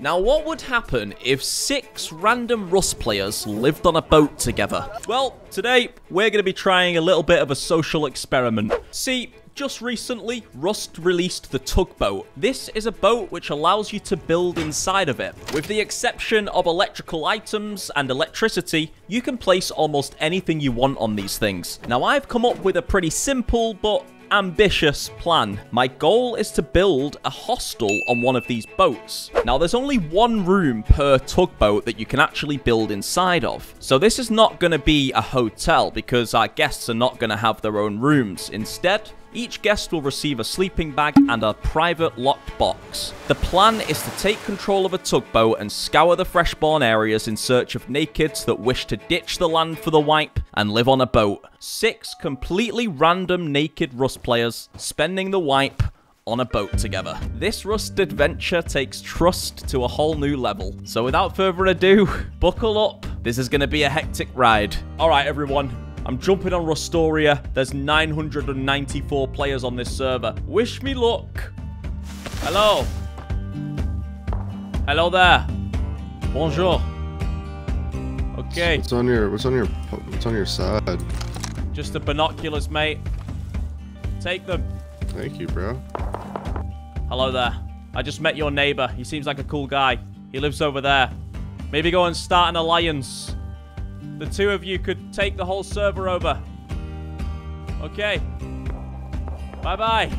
Now, what would happen if six random Rust players lived on a boat together? Well, today, we're going to be trying a little bit of a social experiment. See, just recently, Rust released the Tugboat. This is a boat which allows you to build inside of it. With the exception of electrical items and electricity, you can place almost anything you want on these things. Now, I've come up with a pretty simple but ambitious plan. My goal is to build a hostel on one of these boats. Now, there's only one room per tugboat that you can actually build inside of. So this is not going to be a hotel because our guests are not going to have their own rooms. Instead, each guest will receive a sleeping bag and a private locked box. The plan is to take control of a tugboat and scour the freshborn areas in search of nakeds that wish to ditch the land for the wipe and live on a boat. Six completely random naked Rust players spending the wipe on a boat together. This Rust adventure takes trust to a whole new level. So without further ado, buckle up. This is going to be a hectic ride. All right, everyone. I'm jumping on Rustoria. There's 994 players on this server. Wish me luck. Hello. Hello there. Bonjour. Okay. What's on your What's on your What's on your side? Just the binoculars, mate. Take them. Thank you, bro. Hello there. I just met your neighbor. He seems like a cool guy. He lives over there. Maybe go and start an alliance. The two of you could take the whole server over. Okay. Bye-bye.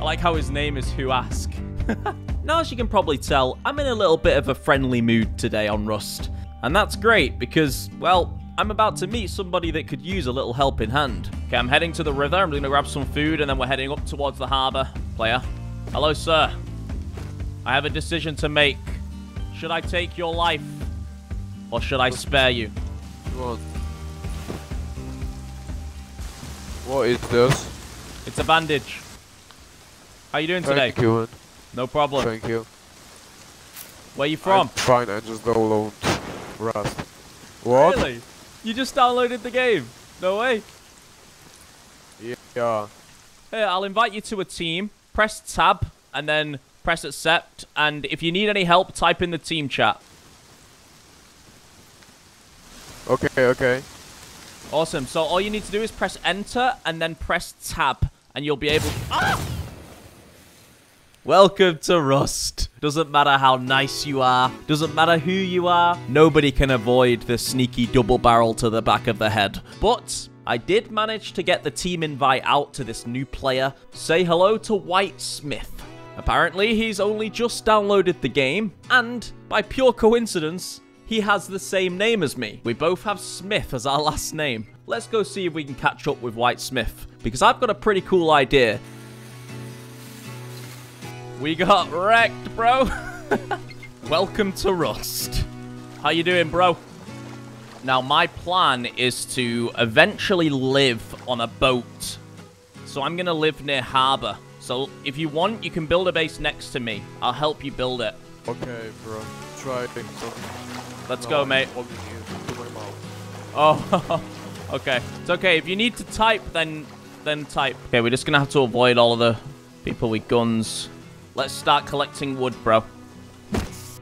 I like how his name is Who Ask. now, as you can probably tell, I'm in a little bit of a friendly mood today on Rust. And that's great because, well, I'm about to meet somebody that could use a little helping hand. Okay, I'm heading to the river. I'm going to grab some food and then we're heading up towards the harbour. Player. Hello, sir. I have a decision to make. Should I take your life? Or should I spare you? What? What is this? It's a bandage. How you doing today? Thank you, man. No problem. Thank you. Where you from? I'm fine, I just downloaded Rust. What? Really? You just downloaded the game? No way. Yeah. Hey, I'll invite you to a team. Press tab and then press accept. And if you need any help, type in the team chat. Okay, okay. Awesome. So all you need to do is press enter and then press tab, and you'll be able. Ah! Welcome to Rust. Doesn't matter how nice you are, doesn't matter who you are, nobody can avoid the sneaky double barrel to the back of the head. But I did manage to get the team invite out to this new player. Say hello to White Smith. Apparently, he's only just downloaded the game, and by pure coincidence, he has the same name as me. We both have Smith as our last name. Let's go see if we can catch up with White Smith, because I've got a pretty cool idea. We got wrecked, bro. Welcome to Rust. How you doing, bro? Now, my plan is to eventually live on a boat. So I'm going to live near harbor. So if you want, you can build a base next to me. I'll help you build it. Okay, bro. Try things. Let's go, mate. holding you to my mouth. Oh, okay. It's okay. If you need to type, then then type. Okay, we're just gonna have to avoid all of the people with guns. Let's start collecting wood, bro.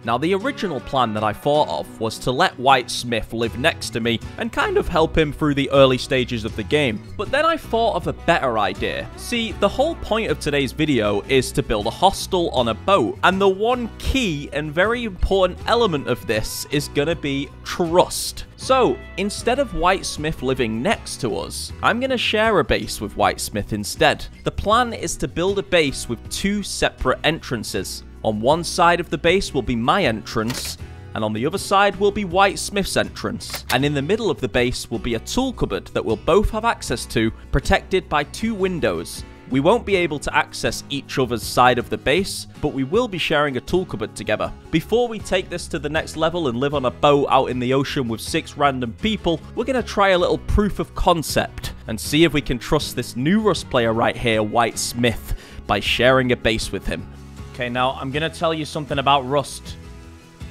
Now, the original plan that I thought of was to let White Smith live next to me and kind of help him through the early stages of the game. But then I thought of a better idea. See, the whole point of today's video is to build a hostel on a boat, and the one key and very important element of this is gonna be trust. So, instead of White Smith living next to us, I'm to share a base with White Smith instead. The plan is to build a base with two separate entrances. On one side of the base will be my entrance, and on the other side will be White Smith's entrance. And in the middle of the base will be a tool cupboard that we'll both have access to, protected by two windows. We won't be able to access each other's side of the base, but we will be sharing a tool cupboard together. Before we take this to the next level and live on a boat out in the ocean with six random people, we're going to try a little proof of concept and see if we can trust this new Rust player right here, White Smith, by sharing a base with him. Okay, now I'm going to tell you something about Rust.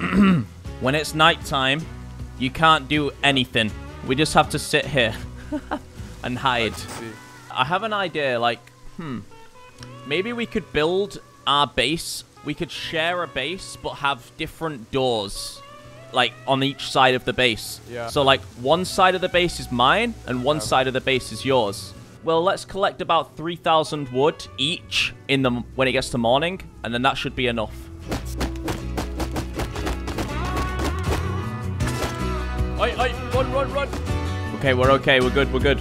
when it's nighttime, you can't do anything. We just have to sit here and hide. I have an idea, like, hmm, maybe we could build our base we could share a base, but have different doors, like, on each side of the base. Yeah. So, like, one side of the base is mine, and one Yeah. side of the base is yours. Well, let's collect about 3,000 wood each in the when it gets to morning, and then that should be enough. Oi, oi, run, run, run. Okay, we're okay. We're good. We're good.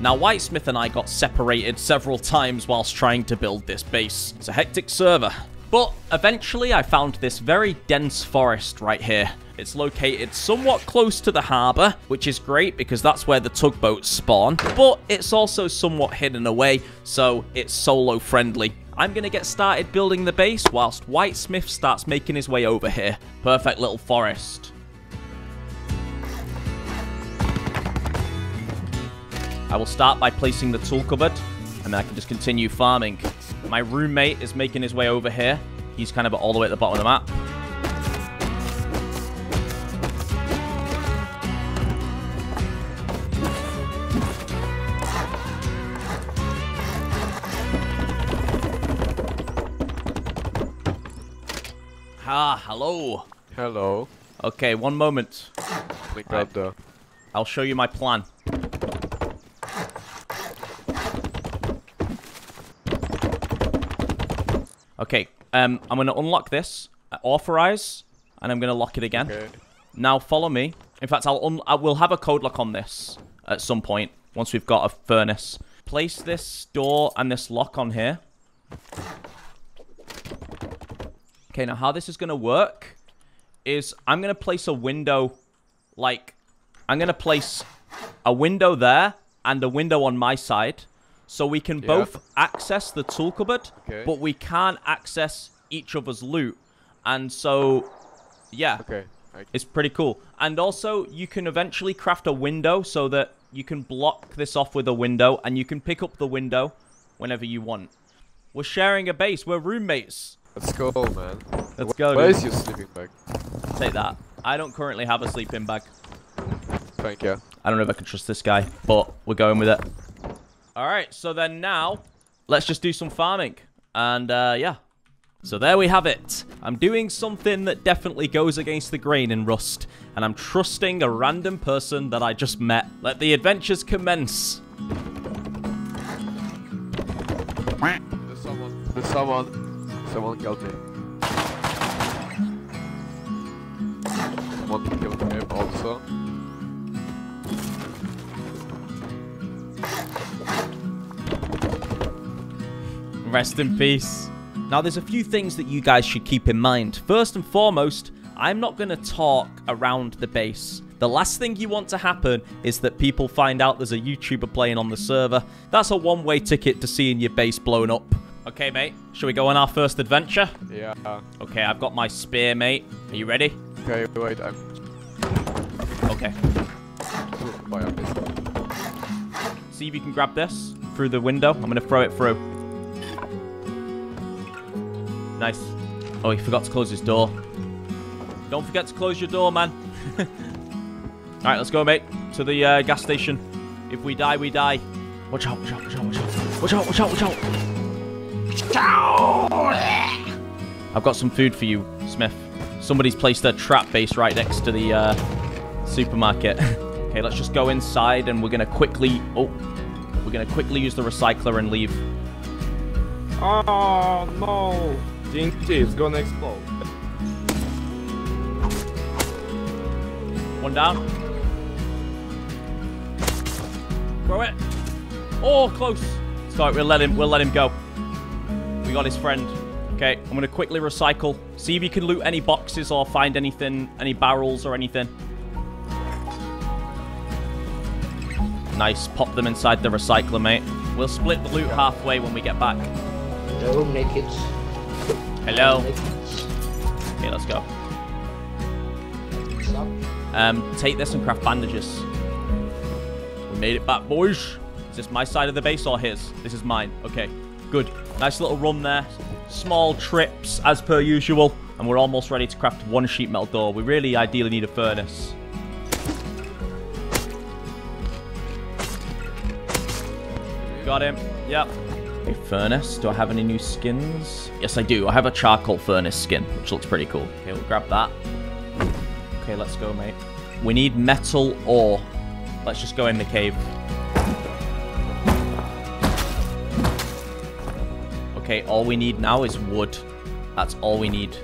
Now, Whitesmith and I got separated several times whilst trying to build this base. It's a hectic server. But eventually, I found this very dense forest right here. It's located somewhat close to the harbour, which is great because that's where the tugboats spawn. But it's also somewhat hidden away, so it's solo friendly. I'm going to get started building the base whilst Whitesmith starts making his way over here. Perfect little forest. I will start by placing the tool cupboard, and then I can just continue farming. My roommate is making his way over here. He's kind of all the way at the bottom of the map. Ah, hello. Hello. Okay, one moment. Click out the. I'll show you my plan. Okay, um, I'm going to unlock this, uh, authorize, and I'm going to lock it again. Okay. Now follow me. In fact, I'll I will have a code lock on this at some point once we've got a furnace. Place this door and this lock on here. Okay, now how this is going to work is I'm going to place a window like I'm going to place a window there and a window on my side so we can Yeah. both access the tool cupboard Okay. but we can't access each other's loot. And so yeah, Okay. I, it's pretty cool. And also, you can eventually craft a window so that you can block this off with a window and you can pick up the window whenever you want. We're sharing a base. We're roommates. Let's go, man. Let's Wh- go, Where dude. is your sleeping bag? Take that. I don't currently have a sleeping bag. Thank you. I don't know if I can trust this guy, but we're going with it. All right, so then now, let's just do some farming. And, uh, yeah. So there we have it. I'm doing something that definitely goes against the grain in Rust, and I'm trusting a random person that I just met. Let the adventures commence. There's someone. There's someone. Someone killed me. Someone killed him also. Rest in peace. Now, there's a few things that you guys should keep in mind. First and foremost, I'm not going to talk around the base. The last thing you want to happen is that people find out there's a YouTuber playing on the server. That's a one-way ticket to seeing your base blown up. Okay, mate. Shall we go on our first adventure? Yeah. Okay, I've got my spear, mate. Are you ready? Okay, wait. I'm. Okay. I- See if you can grab this through the window. I'm going to throw it through. Nice. Oh, he forgot to close his door. Don't forget to close your door, man. Alright, let's go, mate. To the uh, gas station. If we die, we die. Watch out, watch out, watch out, watch out. Watch out, watch out, watch out. I've got some food for you, Smith. Somebody's placed a trap base right next to the uh, supermarket. okay, let's just go inside and we're going to quickly... Oh, we're going to quickly use the recycler and leave. Oh no! TNT is gonna explode. One down. Throw it. Oh, close. Sorry, we'll let him. We'll let him go. We got his friend. Okay, I'm gonna quickly recycle. See if you can loot any boxes or find anything, any barrels or anything. Nice. Pop them inside the recycler, mate. We'll split the loot halfway when we get back. Hello, naked. Hello. Okay, let's go. Um, take this and craft bandages. We made it back, boys. Is this my side of the base or his? This is mine. Okay, good. Nice little run there. Small trips, as per usual. And we're almost ready to craft one sheet metal door. We really ideally need a furnace. Got him. Yep. A furnace. Do I have any new skins? Yes, I do. I have a charcoal furnace skin, which looks pretty cool. Okay, we'll grab that. Okay, let's go, mate. We need metal ore. Let's just go in the cave. Okay, all we need now is wood. That's all we need.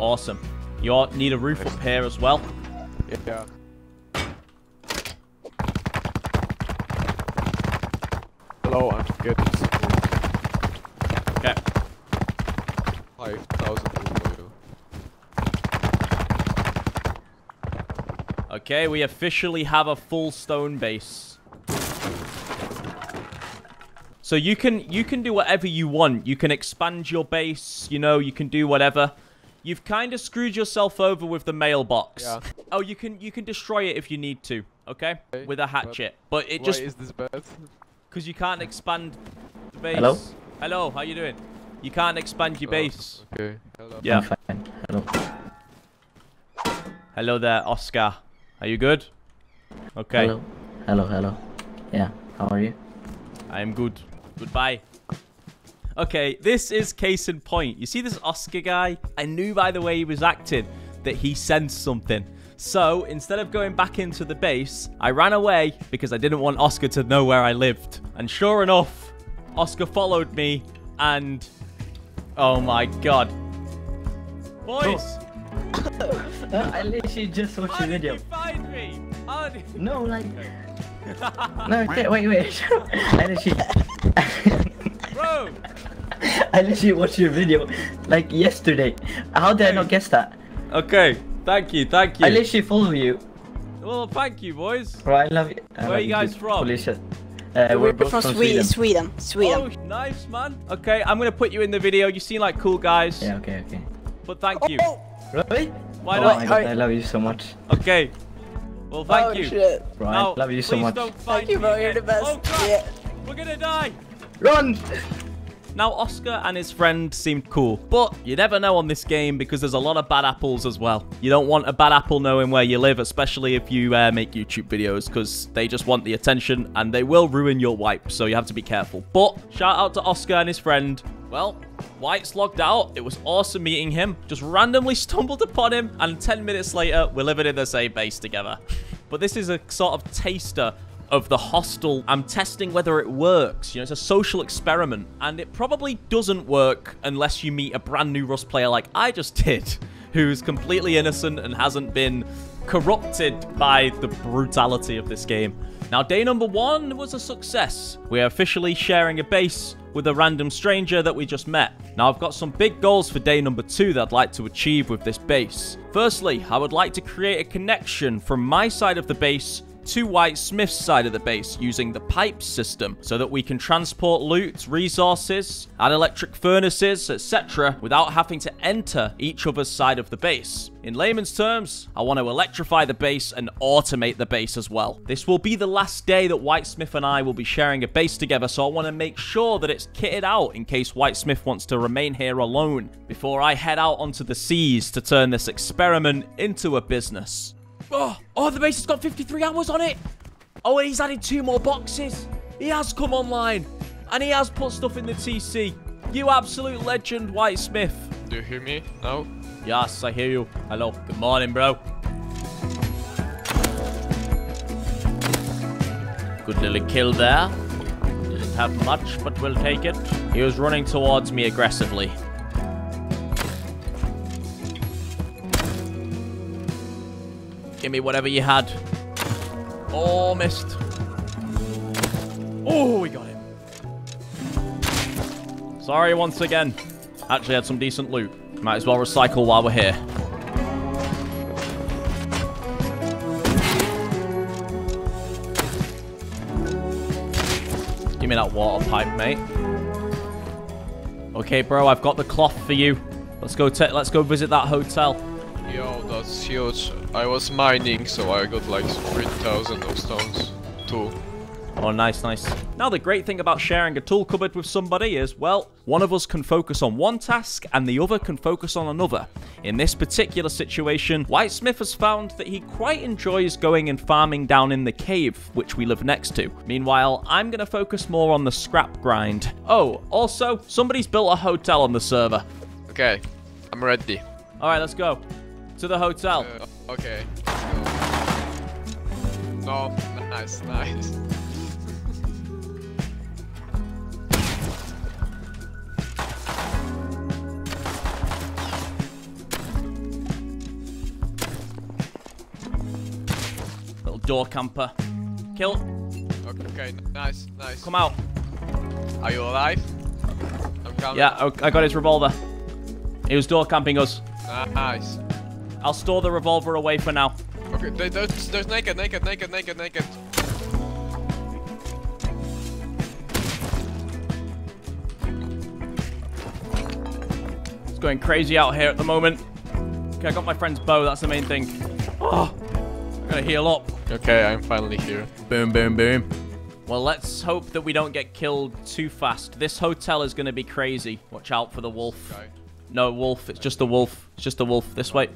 Awesome. You all need a roof here as well. Yeah. Hello, I'm getting Okay. 5,000 for you. Okay, we officially have a full stone base. So you can you can do whatever you want. You can expand your base, you know, you can do whatever. You've kind of screwed yourself over with the mailbox. Yeah. Oh, you can you can destroy it if you need to, okay? Okay, With a hatchet. But, it just is this bad? because you can't expand the base. Hello? Hello, how you doing? You can't expand your Oh, base. Okay. Hello. Yeah. I'm fine. Hello. Hello there, Oscar. Are you good? Okay. Hello. Hello. Hello. Yeah. How are you? I am good. Goodbye. Okay, this is case in point. You see this Oscar guy? I knew by the way he was acting that he sensed something. So, instead of going back into the base, I ran away because I didn't want Oscar to know where I lived. And sure enough, Oscar followed me and... Oh my god. Boys! Oh. I literally just watched How the did video. you find me? How did... No, like. No, wait, wait, wait. I literally. Bro! I literally watched your video like yesterday. How did I not guess that? Okay, thank you, thank you. I literally follow you. Well, thank you, boys. Bro, I love you. I Where love you guys dude. from? Holy. Uh, we're, We're both from, from Sweden. Sweden. Sweden. Sweden. Oh, nice, man. Okay, I'm gonna put you in the video. You seem like cool guys. Yeah, okay, okay. But thank you. Oh, Really? Why oh not? my god, I love you so much. Okay. Well, thank oh, you. shit. Bro, Now, I love you so much. Don't find Thank you, bro. You're the best. Oh, crap. Yeah. We're gonna die. Run! Now, Oscar and his friend seemed cool, but you never know on this game because there's a lot of bad apples as well. You don't want a bad apple knowing where you live, especially if you uh, make YouTube videos, because they just want the attention and they will ruin your wipe, so you have to be careful. But shout out to Oscar and his friend. Well, White's logged out. It was awesome meeting him. Just randomly stumbled upon him, and 10 minutes later, we're living in the same base together. But this is a sort of taster of the hostel. I'm testing whether it works. You know, it's a social experiment, and it probably doesn't work unless you meet a brand new Rust player like I just did, who's completely innocent and hasn't been corrupted by the brutality of this game. Now, day number one was a success. We are officially sharing a base with a random stranger that we just met. Now, I've got some big goals for day number two that I'd like to achieve with this base. Firstly, I would like to create a connection from my side of the base to White Smith's side of the base using the pipe system so that we can transport loot, resources, add electric furnaces, etc. without having to enter each other's side of the base. In layman's terms, I want to electrify the base and automate the base as well. This will be the last day that White Smith and I will be sharing a base together, so I want to make sure that it's kitted out in case White Smith wants to remain here alone before I head out onto the seas to turn this experiment into a business. Oh, oh, the base has got 53 hours on it. Oh, and he's added two more boxes. He has come online. And he has put stuff in the TC. You absolute legend, White Smith. Do you hear me now? Yes, I hear you. Hello. Good morning, bro. Good little kill there. Didn't have much, but we'll take it. He was running towards me aggressively. Give me whatever you had. Oh, missed. Oh, we got him. Sorry once again. Actually had some decent loot. Might as well recycle while we're here. Give me that water pipe, mate. Okay, bro, I've got the cloth for you. Let's go. let's go visit that hotel. Yo, that's huge. I was mining, so I got like 3,000 of stones. Two. Oh, nice, nice. Now, the great thing about sharing a tool cupboard with somebody is, well, one of us can focus on one task and the other can focus on another. In this particular situation, Whitesmith has found that he quite enjoys going and farming down in the cave, which we live next to. Meanwhile, I'm going to focus more on the scrap grind. Oh, also, somebody's built a hotel on the server. Okay, I'm ready. All right, let's go. To the hotel. Uh, okay. No, nice, nice. Little door camper. Kill. Okay, nice, nice. Come out. Are you alive? I'm coming. Yeah, I got his revolver. He was door camping us. Nice. I'll store the revolver away for now. Okay, there- there's, there's naked, naked, naked, naked, naked. It's going crazy out here at the moment. Okay, I got my friend's bow. That's the main thing. Ah, oh, I gotta heal up. Okay, I'm finally here. Boom, boom, boom. Well, let's hope that we don't get killed too fast. This hotel is gonna be crazy. Watch out for the wolf. Okay. No, wolf. It's just a wolf. It's just a wolf. This way.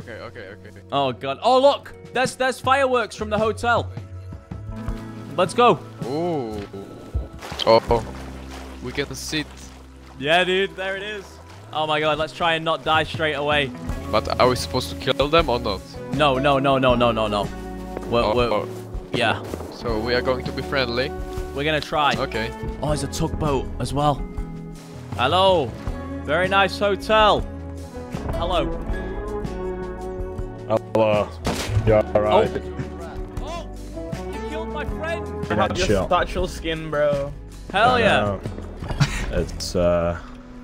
Okay, okay, okay. Oh, God. Oh, look. There's, there's fireworks from the hotel. Let's go. Ooh. Oh. We can sit. Yeah, dude. There it is. Oh, my God. Let's try and not die straight away. But are we supposed to kill them or not? No, no, no, no, no, no, no. We're, Oh, we're, oh. yeah. So we are going to be friendly. We're gonna try. Okay. Oh, there's a tugboat as well. Hello. Very nice hotel. Hello. Hello. You alright? Oh, you killed my friend. I had Just shot. satchel skin, bro. Hell yeah. No. It's uh,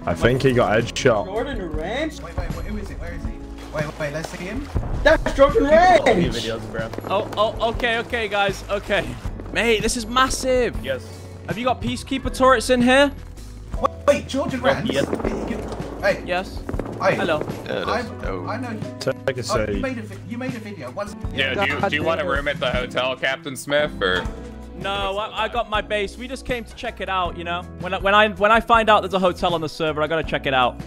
I think he got headshot. JordanRants? Wait, wait, wait, who is it? Where is he? Wait, wait, let's see him. That's Jordan New Ranch! videos, bro. Oh, oh, okay, okay, guys, okay. Mate, this is massive. Yes. Have you got peacekeeper turrets in here? Wait, wait JordanRants? yes. Hey, Yes. Hey. Hello. I, oh. I know you. Take a Oh, you made a vi- you made a video. What's Yeah, do you, do you want a room at the hotel, Captain Smith, or? No, I, I got my base. We just came to check it out, you know. When I, when I when I find out there's a hotel on the server, I gotta check it out.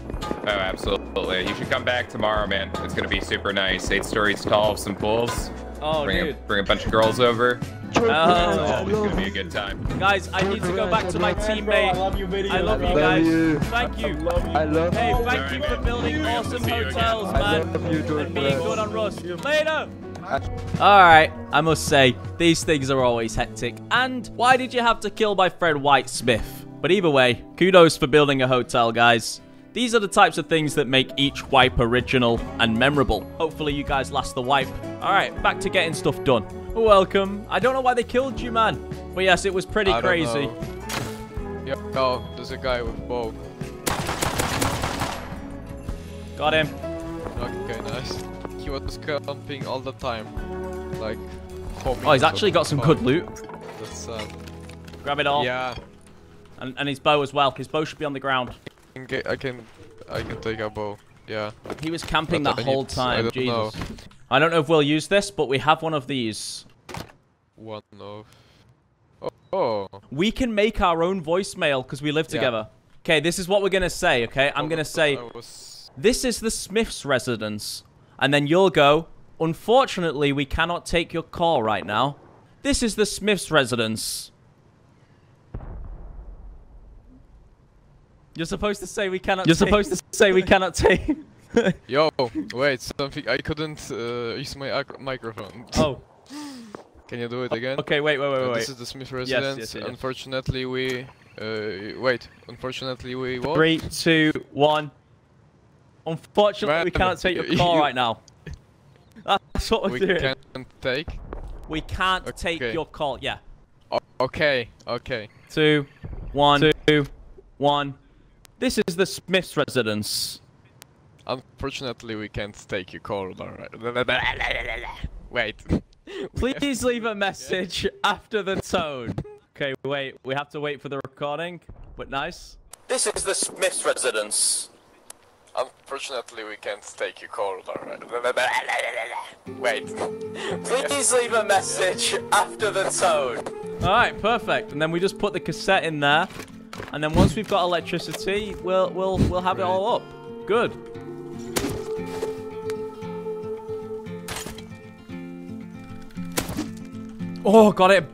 Oh, absolutely. You should come back tomorrow, man. It's gonna be super nice. Eight stories tall, some pools. Oh, bring dude. A, bring a bunch of girls over. Oh. It's Oh, always gonna be a good time. guys, I need to go back to my Bro, teammate. I love you, video. I love you I guys. Thank you. I love you. Hey, thank you for building We hope to awesome see you again. hotels, man. And being good on Rust. Later. Alright, I must say, these things are always hectic. And why did you have to kill my friend White Smith? But either way, kudos for building a hotel, guys. These are the types of things that make each wipe original and memorable. Hopefully you guys last the wipe. Alright, back to getting stuff done. Welcome. I don't know why they killed you, man. But yes, it was pretty I crazy. Yeah, oh, there's a guy with bow. Got him. Okay, nice. He was camping all the time. Like, Oh, he's actually got some fun. good loot. That's sad. Grab it all. Yeah, And, and his bow as well. His bow should be on the ground. I can, get, I can, I can take a bow. Yeah. He was camping But that I whole need- I time. don't Jesus. know. I don't know if we'll use this, but we have one of these. One of. Oh. oh. We can make our own voicemail because we live Yeah. together. Okay, this is what we're gonna say. Okay, I'm oh, gonna say was. this is the Smith's residence, and then you'll go. Unfortunately, we cannot take your call right now. This is the Smith's residence. You're supposed to say we cannot. You're supposed to say we cannot take. Yo, wait, something. I couldn't uh, use my microphone. oh. Can you do it again? Okay. Wait. Wait. Wait. Uh, Wait. This is the Smith yes, residence. yes, yes. Unfortunately, we. Uh, wait. Unfortunately, we. What? Three, two, one. Unfortunately, we Man, cannot take your you- call you- right now. That's what we're We doing. can't take. We can't take your call. Yeah. O- okay. Okay. Two, one, two, one. This is the Smith's residence. Unfortunately, we can't take your call. Alright. Wait. Please leave a message after the tone. Okay, wait. We have to wait for the recording, but nice. This is the Smith's residence. Unfortunately, we can't take your call. Wait. Please leave a message after the tone. All right, perfect. And then we just put the cassette in there, and then once we've got electricity, we'll we'll we'll have it all up. Good. Oh, got it.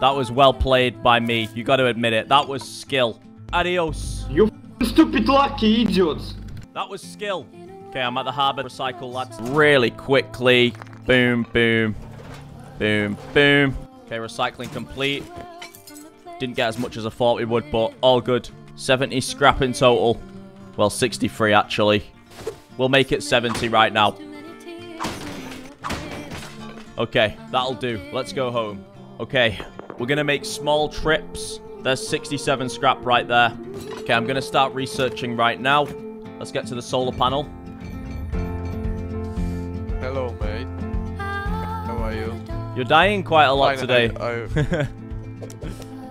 That was well played by me. You got to admit it. That was skill. Adios. You stupid lucky idiots! That was skill. Okay, I'm at the harbor. Recycle, lads. Really quickly. Boom, boom. Boom, boom. Okay, recycling complete. Didn't get as much as I thought we would, but all good. 70 scrap in total. Well, 63 actually. We'll make it 70 right now. Okay, that'll do. Let's go home. Okay, we're going to make small trips. There's 67 scrap right there. Okay, I'm going to start researching right now. Let's get to the solar panel. Hello, mate. How are you? You're dying quite a lot Fine, today. I,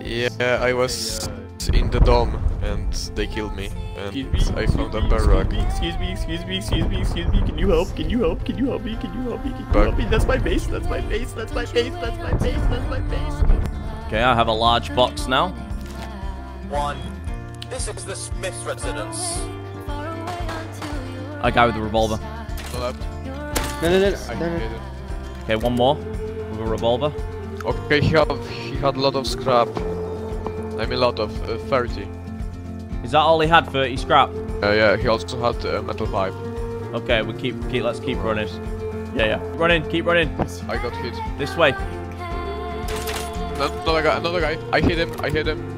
I, yeah, I was in the dome and they killed me. And I found a barrack. Excuse me, excuse me, excuse me, excuse me. Can you help? Can you help? Can you help me? Can you help me? Can you Back. help me? That's my base. That's my base. That's my base. That's my base. That's my base. okay, I have a large box now. One. This is the Smith's residence. A guy with a revolver. No. No, no, no, no, no. hit it. Okay, one more with a revolver. Okay, he had, he had a lot of scrap. I mean, a lot of uh, 30. Is that all he had? 30 scrap. Uh, yeah, he also had a metal pipe. Okay, we keep keep. Let's keep running. Yeah, yeah. Running. Keep running. I got hit. This way. Another guy, another guy. I hit him, I hit him.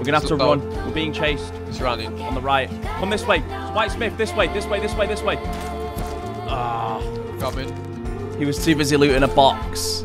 We're gonna have to run. We're being chased He's running. on the right. Come this way. White Smith. This way. This way. This way. This way. Ah. Coming. He was too busy looting a box.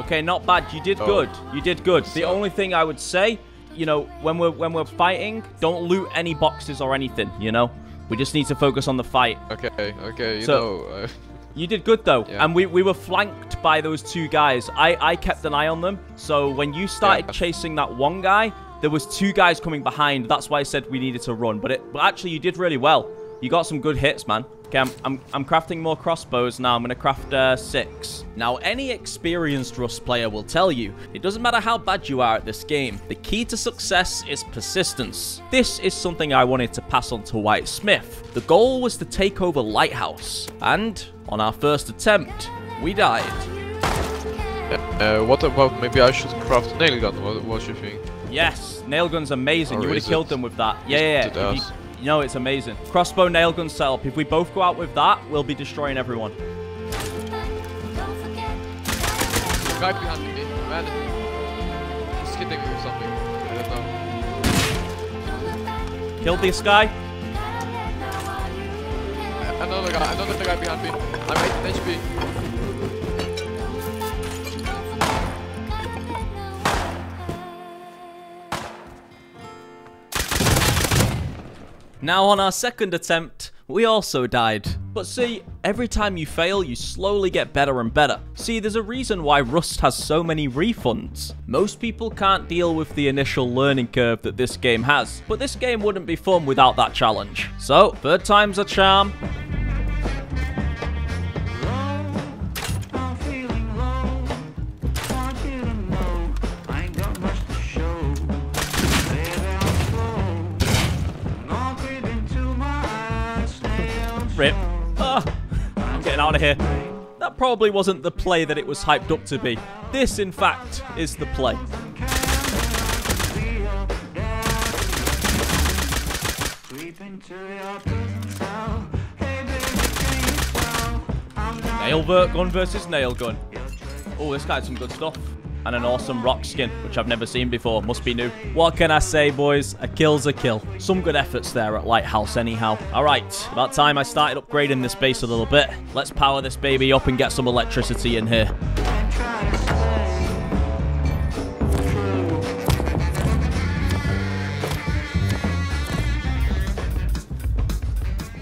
Okay, not bad. You did Oh. good. You did good. The So- only thing I would say, you know, when we're when we're fighting, don't loot any boxes or anything. You know, we just need to focus on the fight. Okay, okay, you So- know. Uh, You did good though, Yeah. and we we were flanked by those two guys. I I kept an eye on them. So when you started Yeah. chasing that one guy, there was two guys coming behind. That's why I said we needed to run. But it but actually you did really well. You got some good hits, man. Okay, I'm, I'm, I'm crafting more crossbows now. I'm going to craft uh, six. Now, any experienced Rust player will tell you, it doesn't matter how bad you are at this game, the key to success is persistence. This is something I wanted to pass on to White Smith. The goal was to take over Lighthouse, and on our first attempt, we died. uh, what about maybe I should craft nail gun? What, what you think? Yes, nail gun's amazing. Or you would have killed it- them with that. Yeah, yeah. You, you know, it's amazing. Crossbow nail gun setup. If we both go out with that, we'll be destroying everyone. Guy behind me, man. He's hitting me with something. I don't know. Killed this guy. Another guy, another guy behind me. I'm 8 HP. Now on our second attempt, we also died. But see, every time you fail, you slowly get better and better. See, there's a reason why Rust has so many refunds. Most people can't deal with the initial learning curve that this game has, but this game wouldn't be fun without that challenge. So, third time's a charm. Rip. Ah, I'm getting out of here. That probably wasn't the play that it was hyped up to be. This, in fact, is the play. Nail gun versus nail gun. Oh, this guy's some good stuff. And an awesome rock skin, which I've never seen before. Must be new. What can I say, boys? A kill's a kill. Some good efforts there at Lighthouse, anyhow. Alright, about time I started upgrading this base a little bit. Let's power this baby up and get some electricity in here.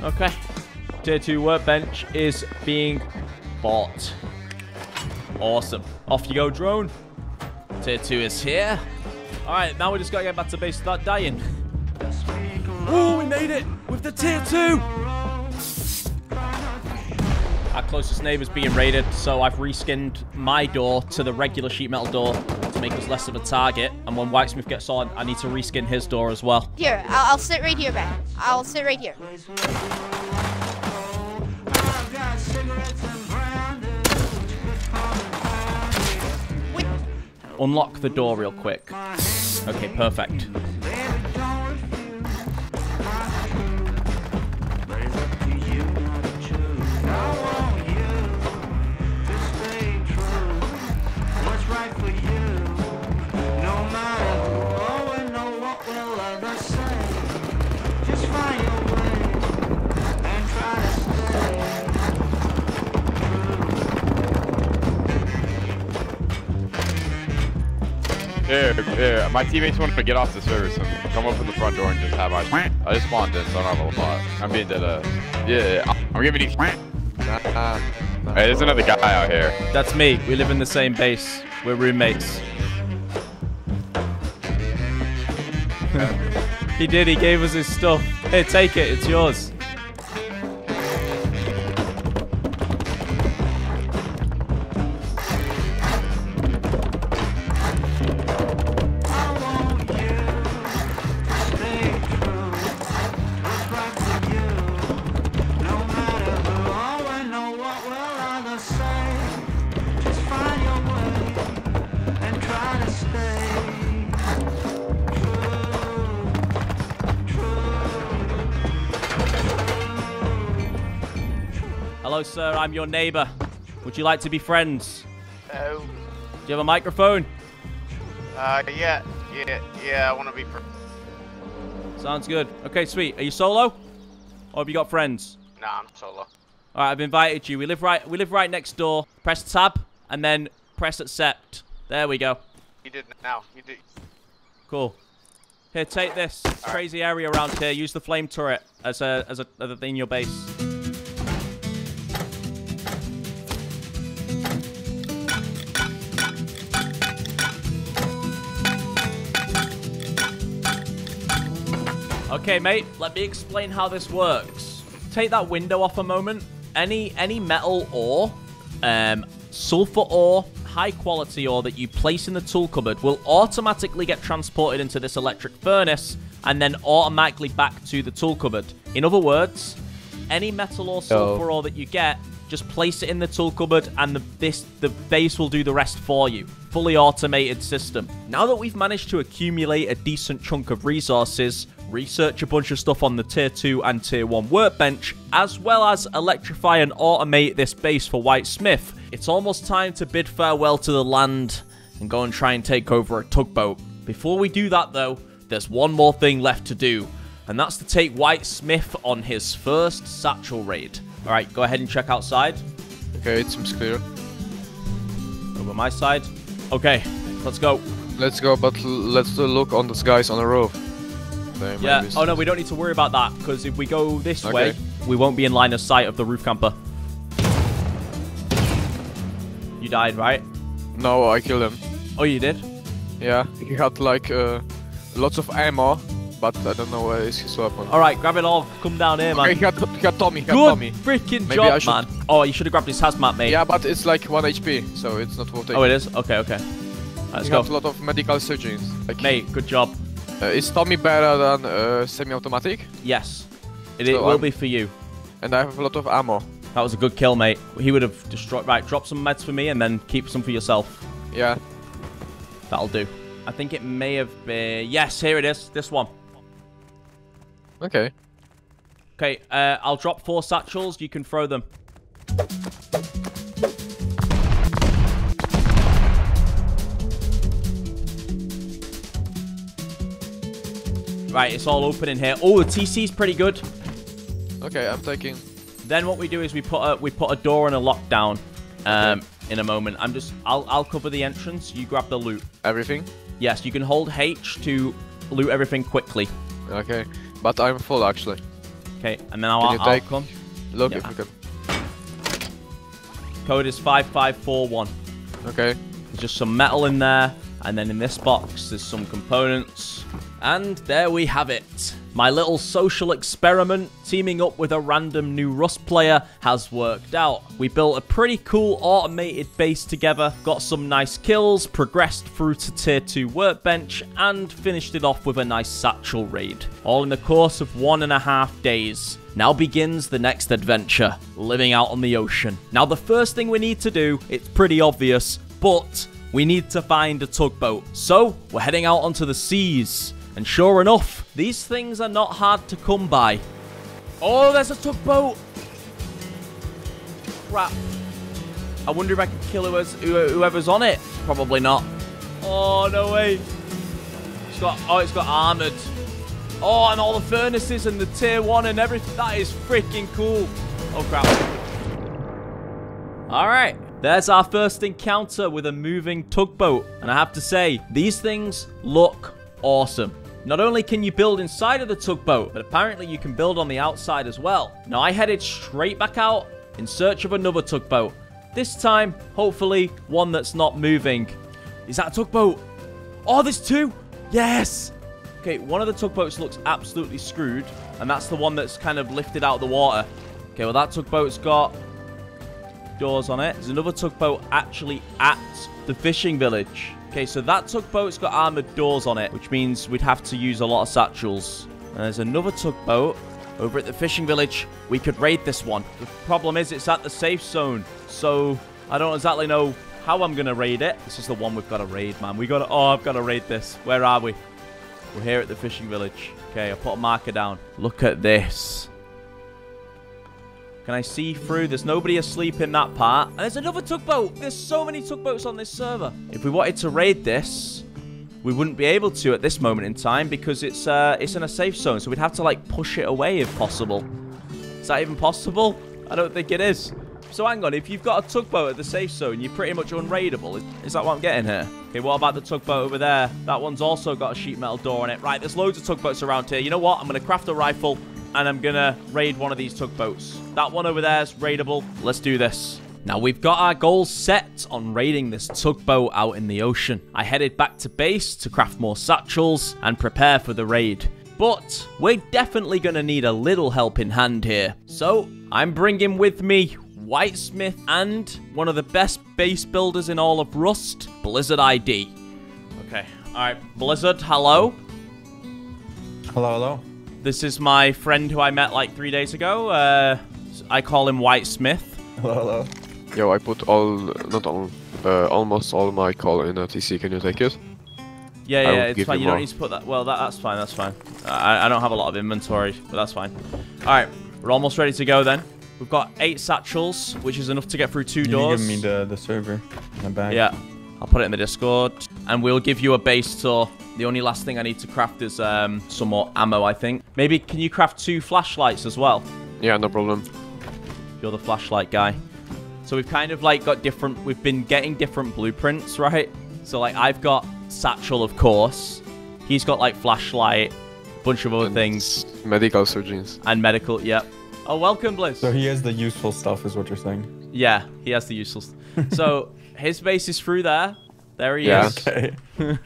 Okay. Tier 2 workbench is being bought. Awesome. Off you go, drone. Tier 2 is here. Alright, now we just gotta get back to base and start dying. Oh, we made it! With the tier 2! our closest neighbor's being raided, so I've reskinned my door to the regular sheet metal door to make us less of a target. And when Whitesmith gets on, I need to reskin his door as well. Here, I'll, I'll sit right here, man. I'll sit right here. Unlock the door real quick. Okay, perfect. My teammates want to get off the server, so come open the front door and just have eyes. I just spawned in, so I don't have a lot. I'm being dead. Uh, yeah, I'm giving you. Hey, there's another guy out here. That's me. We live in the same base. We're roommates. he did. He gave us his stuff. Here, take it. It's yours. I'm your neighbor. Would you like to be friends? Oh, Do you have a microphone? uh, yeah, yeah, yeah, I want to be. Fr- Sounds good. Okay, sweet. Are you solo? Or have you got friends? nah, I'm solo. All right, I've invited you. We live right. We live right next door. Press tab and then press accept. There we go. You did now. You did. Cool. Here, take this. Crazy area around here. Use the flame turret as a as a, as a thing in your base. Okay, mate, let me explain how this works. Take that window off a moment. Any any metal ore, um, sulfur ore, high quality ore that you place in the tool cupboard will automatically get transported into this electric furnace and then automatically back to the tool cupboard. In other words, any metal or sulfur ore that you get, just place it in the tool cupboard and the this the base will do the rest for you. Fully automated system. Now that we've managed to accumulate a decent chunk of resources, research a bunch of stuff on the tier 2 and tier 1 workbench, as well as electrify and automate this base for White Smith, it's almost time to bid farewell to the land and go and try and take over a tugboat. Before we do that though, there's one more thing left to do, and that's to take White Smith on his first satchel raid. Alright, go ahead and check outside. Okay, it seems clear. Over my side. Okay, let's go. Let's go, but let's look on those guys on the roof. Yeah. maybe Oh no, we don't need to worry about that because if we go this Okay. way, we won't be in line of sight of the roof camper. You died, right? No, I killed him. Oh, you did? Yeah, he had like uh, lots of ammo, but I don't know where is his weapon. All right, grab it all. Come down here, man. Okay, he had, he had Tommy, he had Good Tommy. freaking Maybe job, should- man. Oh, you should have grabbed his hazmat, mate. Yeah, but it's like 1 HP, so it's not worth it. Oh, it is? Okay, okay. Let's he go. a lot of medical surgeons. Like, Mate, good job. Uh, is Tommy better than uh, semi-automatic? Yes. It, So it will I'm- be for you. And I have a lot of ammo. That was a good kill, mate. He would have destroyed... Right, drop some meds for me and then keep some for yourself. Yeah. That'll do. I think it may have been... Yes, here it is. This one. Okay. Okay, uh, I'll drop four satchels. You can throw them. Right, it's all open in here. Oh, the TC's pretty good. Okay, I'm taking. Then what we do is we put a we put a door and a lockdown. Um, in a moment. I'm just I'll I'll cover the entrance. You grab the loot. Everything? Yes, you can hold H to loot everything quickly. Okay. But I'm full actually. Okay, and then I'll, Can you I'll take- come. Look Yeah. if you can. Code is five five four one. Okay. There's just some metal in there, and then in this box there's some components. And there we have it. My little social experiment, teaming up with a random new Rust player, has worked out. We built a pretty cool automated base together, got some nice kills, progressed through to tier 2 workbench, and finished it off with a nice satchel raid. All in the course of one and a half days. Now begins the next adventure, living out on the ocean. Now the first thing we need to do, it's pretty obvious, but we need to find a tugboat. So, we're heading out onto the seas. And sure enough, these things are not hard to come by. Oh, there's a tugboat! Crap. I wonder if I can kill whoever's, on it. Probably not. Oh, no way. It's got, oh, it's got armored. Oh, and all the furnaces and the tier one and everything. That is freaking cool. Oh, crap. All right. There's our first encounter with a moving tugboat. And I have to say, these things look awesome. Not only can you build inside of the tugboat, but apparently you can build on the outside as well. Now, I headed straight back out in search of another tugboat. This time, hopefully, one that's not moving. Is that a tugboat? Oh, there's two! Yes! Okay, one of the tugboats looks absolutely screwed, and that's the one that's kind of lifted out of the water. Okay, well, that tugboat's got doors on it. There's another tugboat actually at the fishing village. Okay, so that tugboat's got armored doors on it, which means we'd have to use a lot of satchels. And there's another tugboat over at the fishing village. We could raid this one. The problem is it's at the safe zone, so I don't exactly know how I'm going to raid it. This is the one we've got to raid, man. We got to... Oh, I've got to raid this. Where are we? We're here at the fishing village. Okay, I'll put a marker down. Look at this. Can I see through? There's nobody asleep in that part. And there's another tugboat. There's so many tugboats on this server. If we wanted to raid this, we wouldn't be able to at this moment in time because it's uh, it's in a safe zone. So we'd have to like push it away if possible. Is that even possible? I don't think it is. So hang on, if you've got a tugboat at the safe zone, you're pretty much unraidable. Is, is that what I'm getting here? Okay, what about the tugboat over there? That one's also got a sheet metal door on it. Right, there's loads of tugboats around here. You know what? I'm going to craft a rifle and I'm gonna raid one of these tugboats. That one over there is raidable. Let's do this. Now, we've got our goals set on raiding this tugboat out in the ocean. I headed back to base to craft more satchels and prepare for the raid. But we're definitely going to need a little help in hand here. So, I'm bringing with me WhiteSmith and one of the best base builders in all of Rust, Blizzard ID. Okay, alright, Blizzard, hello? Hello, hello. This is my friend who I met like three days ago. Uh, I call him WhiteSmith. Hello, hello. Yo, I put all, not all, uh, almost all my call in a TC. Can you take it? Yeah, I yeah, it's fine. you You don't need to put that. Well, that, that's fine. That's fine. I, I don't have a lot of inventory, but that's fine. All right, we're almost ready to go then. We've got eight satchels, which is enough to get through two You doors. can give me the, the server in the back. Yeah, I'll put it in the Discord, and we'll give you a base tour. The only last thing I need to craft is um, some more ammo, I think. Maybe can you craft two flashlights as well? Yeah, no problem. You're the flashlight guy. So we've kind of like got different, we've been getting different blueprints, right? So like I've got satchel, of course. He's got like flashlight, a bunch of other things. Medical surgeons. And medical, yep. Oh, welcome, Blizz. So he has the useful stuff, is what you're saying. Yeah, he has the useless. so his base is through there. There he Yeah. is. Okay.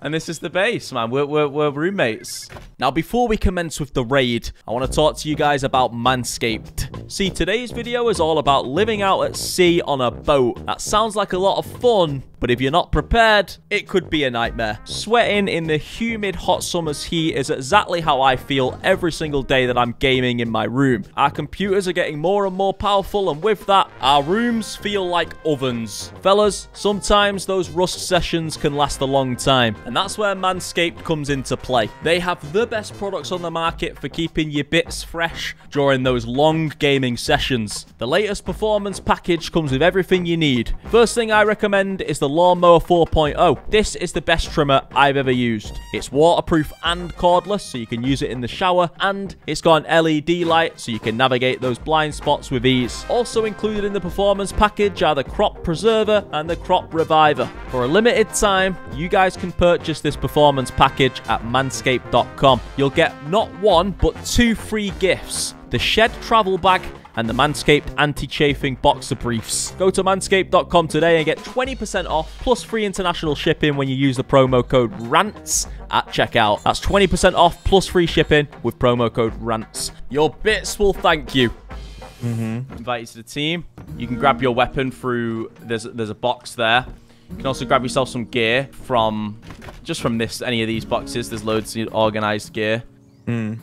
And this is the base, man. We're, we're, we're roommates. Now, before we commence with the raid, I want to talk to you guys about Manscaped. See, today's video is all about living out at sea on a boat. That sounds like a lot of fun, but if you're not prepared, it could be a nightmare. Sweating in the humid hot summer's heat is exactly how I feel every single day that I'm gaming in my room. Our computers are getting more and more powerful, and with that, our rooms feel like ovens. Fellas, sometimes those rust sessions can last a long time, and that's where Manscaped comes into play. They have the best products on the market for keeping your bits fresh during those long gaming sessions. The latest performance package comes with everything you need. First thing I recommend is the Lawnmower 4.0. This is the best trimmer I've ever used. It's waterproof and cordless, so you can use it in the shower, and it's got an LED light, so you can navigate those blind spots with ease. Also included in the performance package are the Crop Preserver and the Crop Reviver. For a limited time, you guys can purchase this performance package at manscaped.com. You'll get not one, but two free gifts. The Shed Travel Bag and the Manscaped anti-chafing boxer briefs. Go to manscaped.com today and get 20% off plus free international shipping when you use the promo code RANTS at checkout. That's 20% off plus free shipping with promo code RANTS. Your bits will thank you. Mm-hmm. Invite you to the team. You can grab your weapon through, there's, there's a box there. You can also grab yourself some gear from, just from this, any of these boxes. There's loads of organized gear. Mm.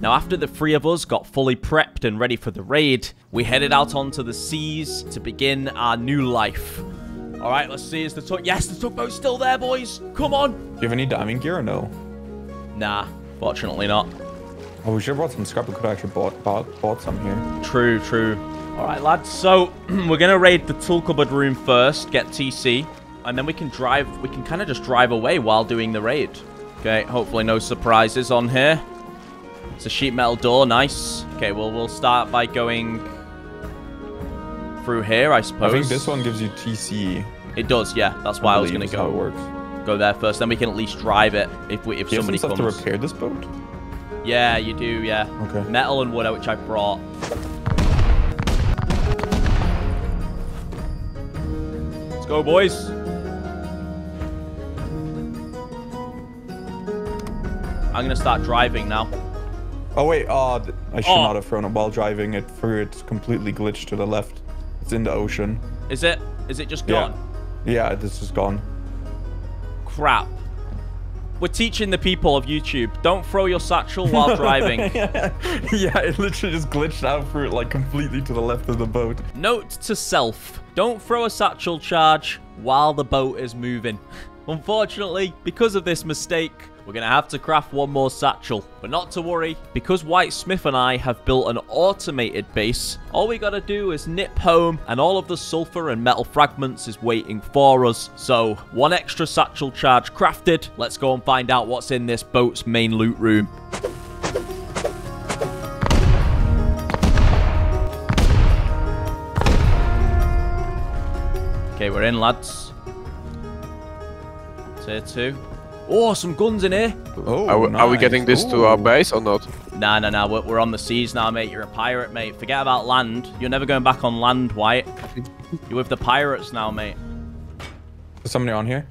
Now, after the three of us got fully prepped and ready for the raid, we headed out onto the seas to begin our new life. All right, let's see. Is the tug? Yes, the tugboat's still there, boys. Come on. Do you have any diving gear or no? Nah, fortunately not. Oh, we should have brought some scrap. We could have actually bought, bought, bought some here. True, true. All right, lads. So we're gonna raid the tool cupboard room first, get TC, and then we can drive. We can kind of just drive away while doing the raid. Okay. Hopefully, no surprises on here. It's a sheet metal door. Nice. Okay. Well, we'll start by going through here, I suppose. I think this one gives you TC. It does. Yeah. That's why I, was gonna is how go. it works. Go there first. Then we can at least drive it if we if you have somebody some stuff comes. to repair this boat? Yeah, you do. Yeah. Okay. Metal and wood, uh, which I brought. Let's go, boys. I'm gonna start driving now. Oh wait, oh, th- I should Oh. not have thrown it while driving. It threw it completely glitched to the left. It's in the ocean. Is it? Is it just Yeah. gone? Yeah, this is gone. Crap. We're teaching the people of YouTube. Don't throw your satchel while driving. yeah, it literally just glitched out through it like completely to the left of the boat. Note to self. Don't throw a satchel charge while the boat is moving. Unfortunately, because of this mistake, we're going to have to craft one more satchel. But not to worry, because WhiteSmith and I have built an automated base, all we got to do is nip home and all of the sulfur and metal fragments is waiting for us. So, one extra satchel charge crafted. Let's go and find out what's in this boat's main loot room. Okay, we're in, lads. Tier 2. Oh, some guns in here. Oh, Are, we- are we getting this to our base or not? Nah, nah, nah. We're, we're on the seas now, mate. You're a pirate, mate. Forget about land. You're never going back on land, White. You're with the pirates now, mate. Is somebody on here?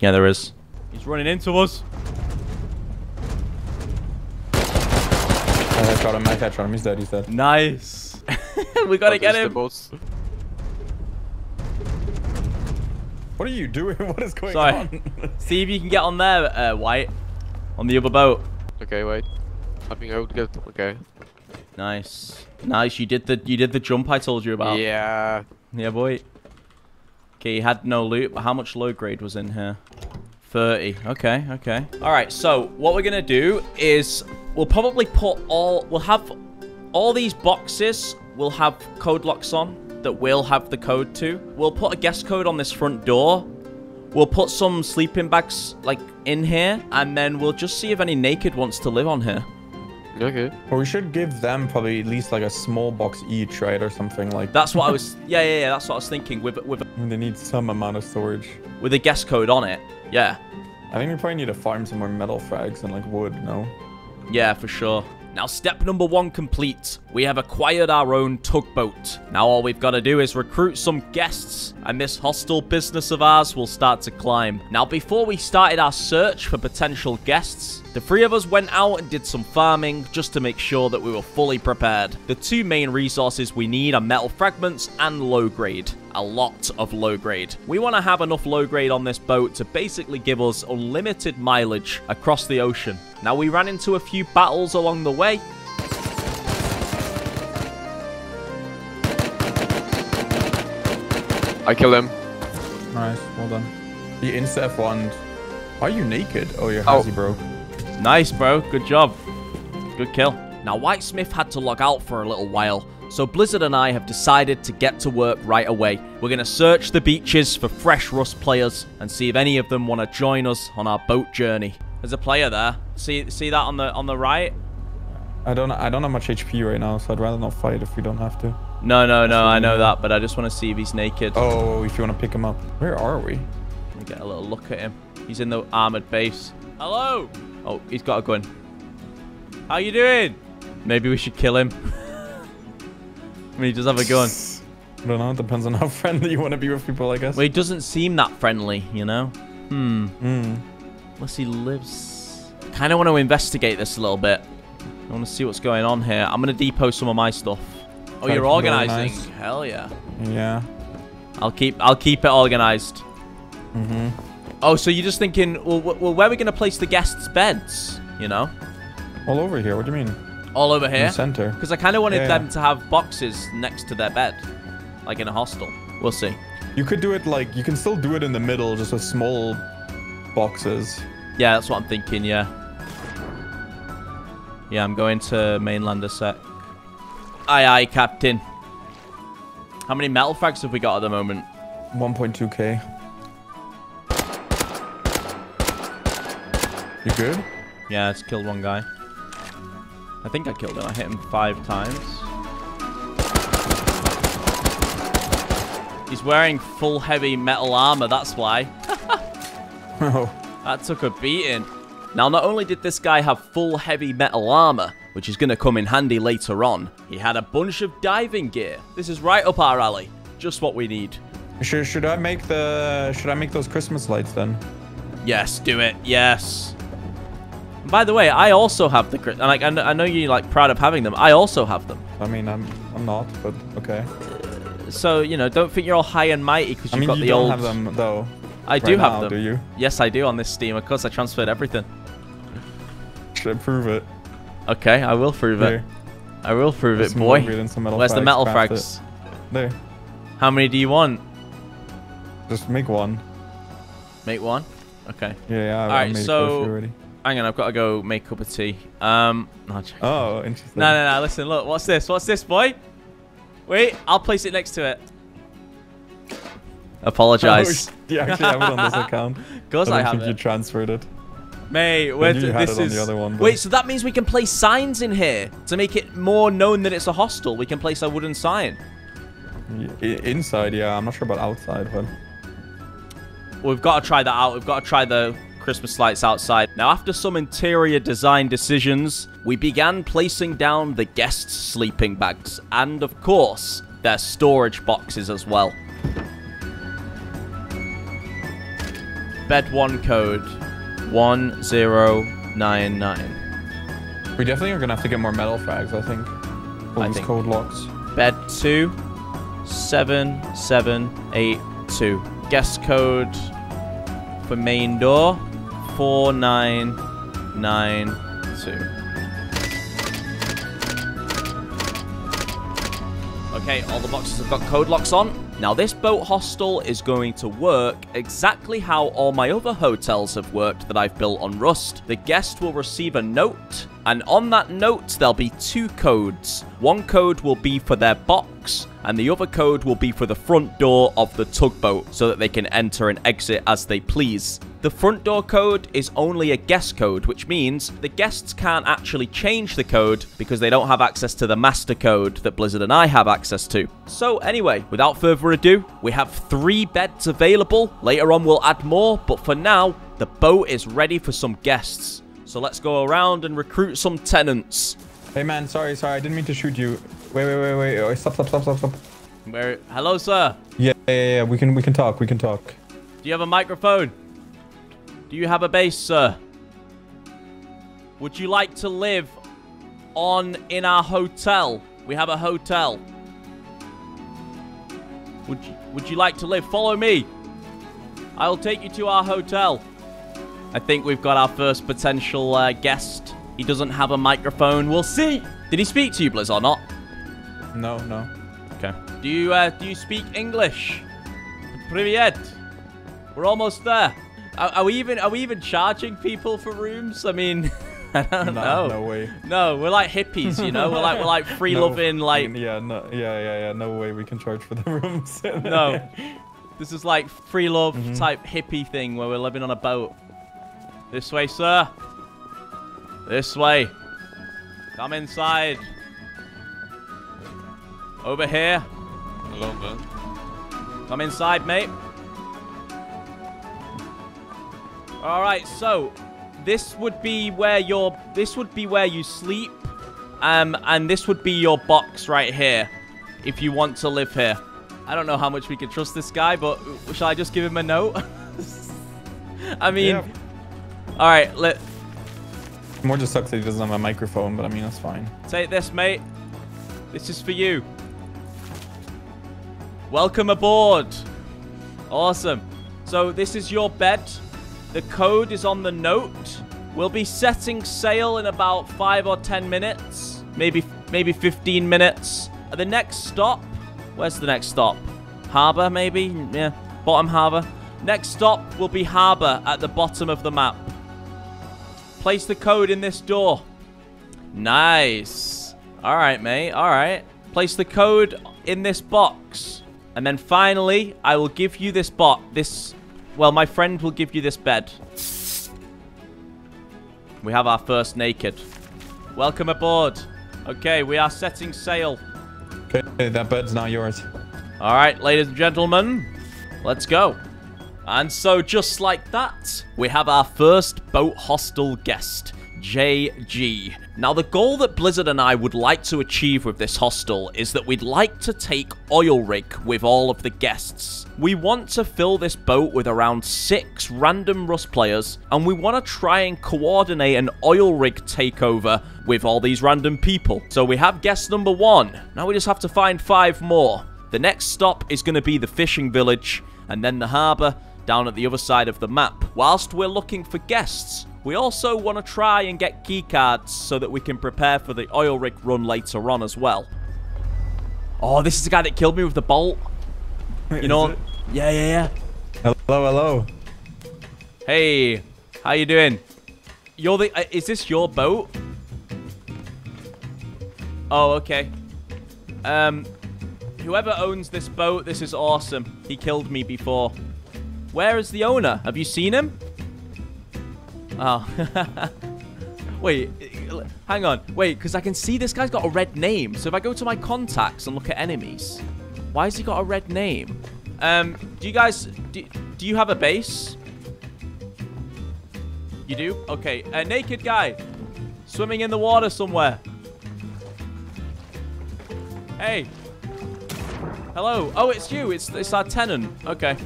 Yeah, there is. He's running into us. I headshot him. I headshot him. He's dead. He's dead. Nice. we gotta What get is the him. What are you doing? What is going Sorry. on? See if you can get on there, uh, White. On the other boat. Okay, wait. Hopping out, get okay. Nice. Nice. You did the you did the jump I told you about. Yeah. Yeah, boy. Okay, you had no loot, but how much low grade was in here? 30. Okay, okay. All right, so what we're going to do is we'll probably put all... We'll have all these boxes We'll have code locks on that we'll have the code to. We'll put a guest code on this front door. We'll put some sleeping bags, like, in here. And then we'll just see if any naked wants to live on here. Okay. Well, we should give them probably at least like a small box each, right, or something like. That's what I was... Yeah, yeah, yeah, that's what I was thinking. With, with, They need some amount of storage. with a guest code on it. Yeah. I think we probably need to farm some more metal frags and like wood. No. Yeah, for sure. Now, step number one complete. We have acquired our own tugboat. Now, all we've got to do is recruit some guests, and this hostile business of ours will start to climb. Now, before we started our search for potential guests, the three of us went out and did some farming just to make sure that we were fully prepared. The two main resources we need are metal fragments and low grade. A lot of low grade. We want to have enough low grade on this boat to basically give us unlimited mileage across the ocean. Now, we ran into a few battles along the way, I kill him. Nice. Well done. You insta F1. Are you naked? Oh, you're Oh. hazy, bro. Nice, bro. Good job. Good kill. Now, WhiteSmith had to log out for a little while, so Blizzard and I have decided to get to work right away. We're going to search the beaches for fresh Rust players and see if any of them want to join us on our boat journey. There's a player there. See see that on the on the right? I don't. I don't have much HP right now, so I'd rather not fight if we don't have to. No, no, no, I know that, but I just want to see if he's naked. Oh, if you want to pick him up. Where are we? Let me get a little look at him. He's in the armored base. Hello? Oh, he's got a gun. How you doing? Maybe we should kill him. I mean, he does have a gun. I don't know. It depends on how friendly you want to be with people, I guess. Well, he doesn't seem that friendly, you know? Hmm. Hmm. Unless he lives... kind of want to investigate this a little bit. I want to see what's going on here. I'm going to depot some of my stuff. Oh, you're organizing. organized. Hell yeah. Yeah. I'll keep I'll keep it organized. Mm-hmm. Oh, so you're just thinking, well, well where are we going to place the guests' beds? You know? All over here. What do you mean? All over In here? the center. Because I kind of wanted Yeah, them yeah. to have boxes next to their bed. Like in a hostel. We'll see. You could do it like you can still do it in the middle, just with small boxes. Yeah, that's what I'm thinking, yeah. Yeah, I'm going to mainland a sec. Aye, aye, Captain. How many metal frags have we got at the moment? 1.2k. You good? Yeah, it's killed one guy. I think I killed him. I hit him five times. He's wearing full heavy metal armor, that's why. Oh. That took a beating. Now, not only did this guy have full heavy metal armor, which is going to come in handy later on, he had a bunch of diving gear. This is right up our alley. Just what we need. Should should I make the should I make those Christmas lights then? Yes, do it. Yes. And by the way, I also have the... Chri- Like, I kn- I know you're, like, proud of having them. I also have them. I mean, I'm I'm not, but okay. Uh, so, you know, don't think you're all high and mighty because you've mean, got you the don't old... have them though. I right do have now, them. Do you? Yes, I do on this Steam. Of course, I transferred everything. Should I prove it? Okay, I will prove There. it. I will prove There's it, boy. wood and some metal Where's the metal frags? it. There. How many do you want? Just make one. Make one? Okay. Yeah, yeah. I, All made so... already. Hang on, I've got to go make a cup of tea. Um, no, Oh, interesting. no, no, no, listen, look. What's this? What's this, boy? Wait, I'll place it next to it. Apologize. You actually have it on this account. Of course I I have think you transferred it. Mate, I where knew d- you this it on is... the other one, Wait, so that means we can place signs in here to make it more known that it's a hostel. We can place a wooden sign. Inside, yeah. I'm not sure about outside, but We've got to try that out. We've got to try the Christmas lights outside. Now, after some interior design decisions, we began placing down the guests' sleeping bags and, of course, their storage boxes as well. Bed 1 code 1099. we definitely are gonna have to get more metal frags. I think. For I these think- code locks. Bed 2 7782. Guest code for main door 4992. Okay, all the boxes have got code locks on. Now, this boat hostel is going to work exactly how all my other hotels have worked that I've built on Rust. The guest will receive a note, and on that note, there'll be two codes. One code will be for their box, and the other code will be for the front door of the tugboat so that they can enter and exit as they please. The front door code is only a guest code, which means the guests can't actually change the code because they don't have access to the master code that Blizzard and I have access to. So anyway, without further ado, we have three beds available. Later on we'll add more, but for now, the boat is ready for some guests. So let's go around and recruit some tenants. Hey man, sorry, sorry. I didn't mean to shoot you. Wait, wait, wait, wait. Oh, stop, stop, stop, stop, stop. Where? Hello, sir. Yeah, yeah, yeah, yeah. We can, we can talk. We can talk. Do you have a microphone? Do you have a base, sir? Would you like to live on in our hotel? We have a hotel. Would you, would you like to live? Follow me. I'll take you to our hotel. I think we've got our first potential uh, guest. He doesn't have a microphone. We'll see. Did he speak to you, Blizz, or not? No, no. Okay. Do you uh, do you speak English? Privet. We're almost there. Are, are, we even are we even charging people for rooms? I mean, I don't no, know. No way. No, we're like hippies, you know. We're like we're like free no, loving, like yeah, no, yeah, yeah, yeah. No way we can charge for the rooms. no, this is like free love mm -hmm. type hippie thing where we're living on a boat. This way, sir. This way. Come inside. Over here. Hello, man. Come inside, mate. All right, so this would be where your this would be where you sleep, um, and this would be your box right here. if you want to live here. I don't know how much we can trust this guy, but shall I just give him a note? I mean, Yeah. All right, let More just sucks that he doesn't have a microphone, but I mean, that's fine. take this, mate. This is for you. Welcome aboard. Awesome. So this is your bed. The code is on the note. We'll be setting sail in about five or ten minutes, maybe maybe 15 minutes. At the next stop, where's the next stop? Harbor, maybe? Yeah, bottom harbor. Next stop will be harbor at the bottom of the map. Place the code in this door. Nice. All right, mate. All right. Place the code in this box. And then finally, I will give you this bot. This, well, my friend will give you this bed. We have our first naked. Welcome aboard. Okay, we are setting sail. Okay, that bed's now yours. All right, ladies and gentlemen, let's go. And so, just like that, we have our first boat hostel guest, JG. Now, the goal that Blizzard and I would like to achieve with this hostel is that we'd like to take Oil Rig with all of the guests. We want to fill this boat with around six random Rust players, and we want to try and coordinate an Oil Rig takeover with all these random people. So we have guest number one. Now we just have to find five more. The next stop is going to be the fishing village, and then the harbour down at the other side of the map. Whilst we're looking for guests, we also want to try and get keycards so that we can prepare for the oil rig run later on as well. Oh, this is the guy that killed me with the bolt. You know? it? Yeah, yeah, yeah. Hello, hello. Hey, how you doing? You're the. Uh, is this your boat? Oh, okay. Um, whoever owns this boat, this is awesome. He killed me before. Where is the owner? Have you seen him? Oh. Wait, hang on. Wait, because I can see this guy's got a red name. So if I go to my contacts and look at enemies, why has he got a red name? Um, do you guys, do, do you have a base? You do? Okay. A naked guy. Swimming in the water somewhere. Hey. Hello. Oh, it's you. It's, it's our tenant. Okay.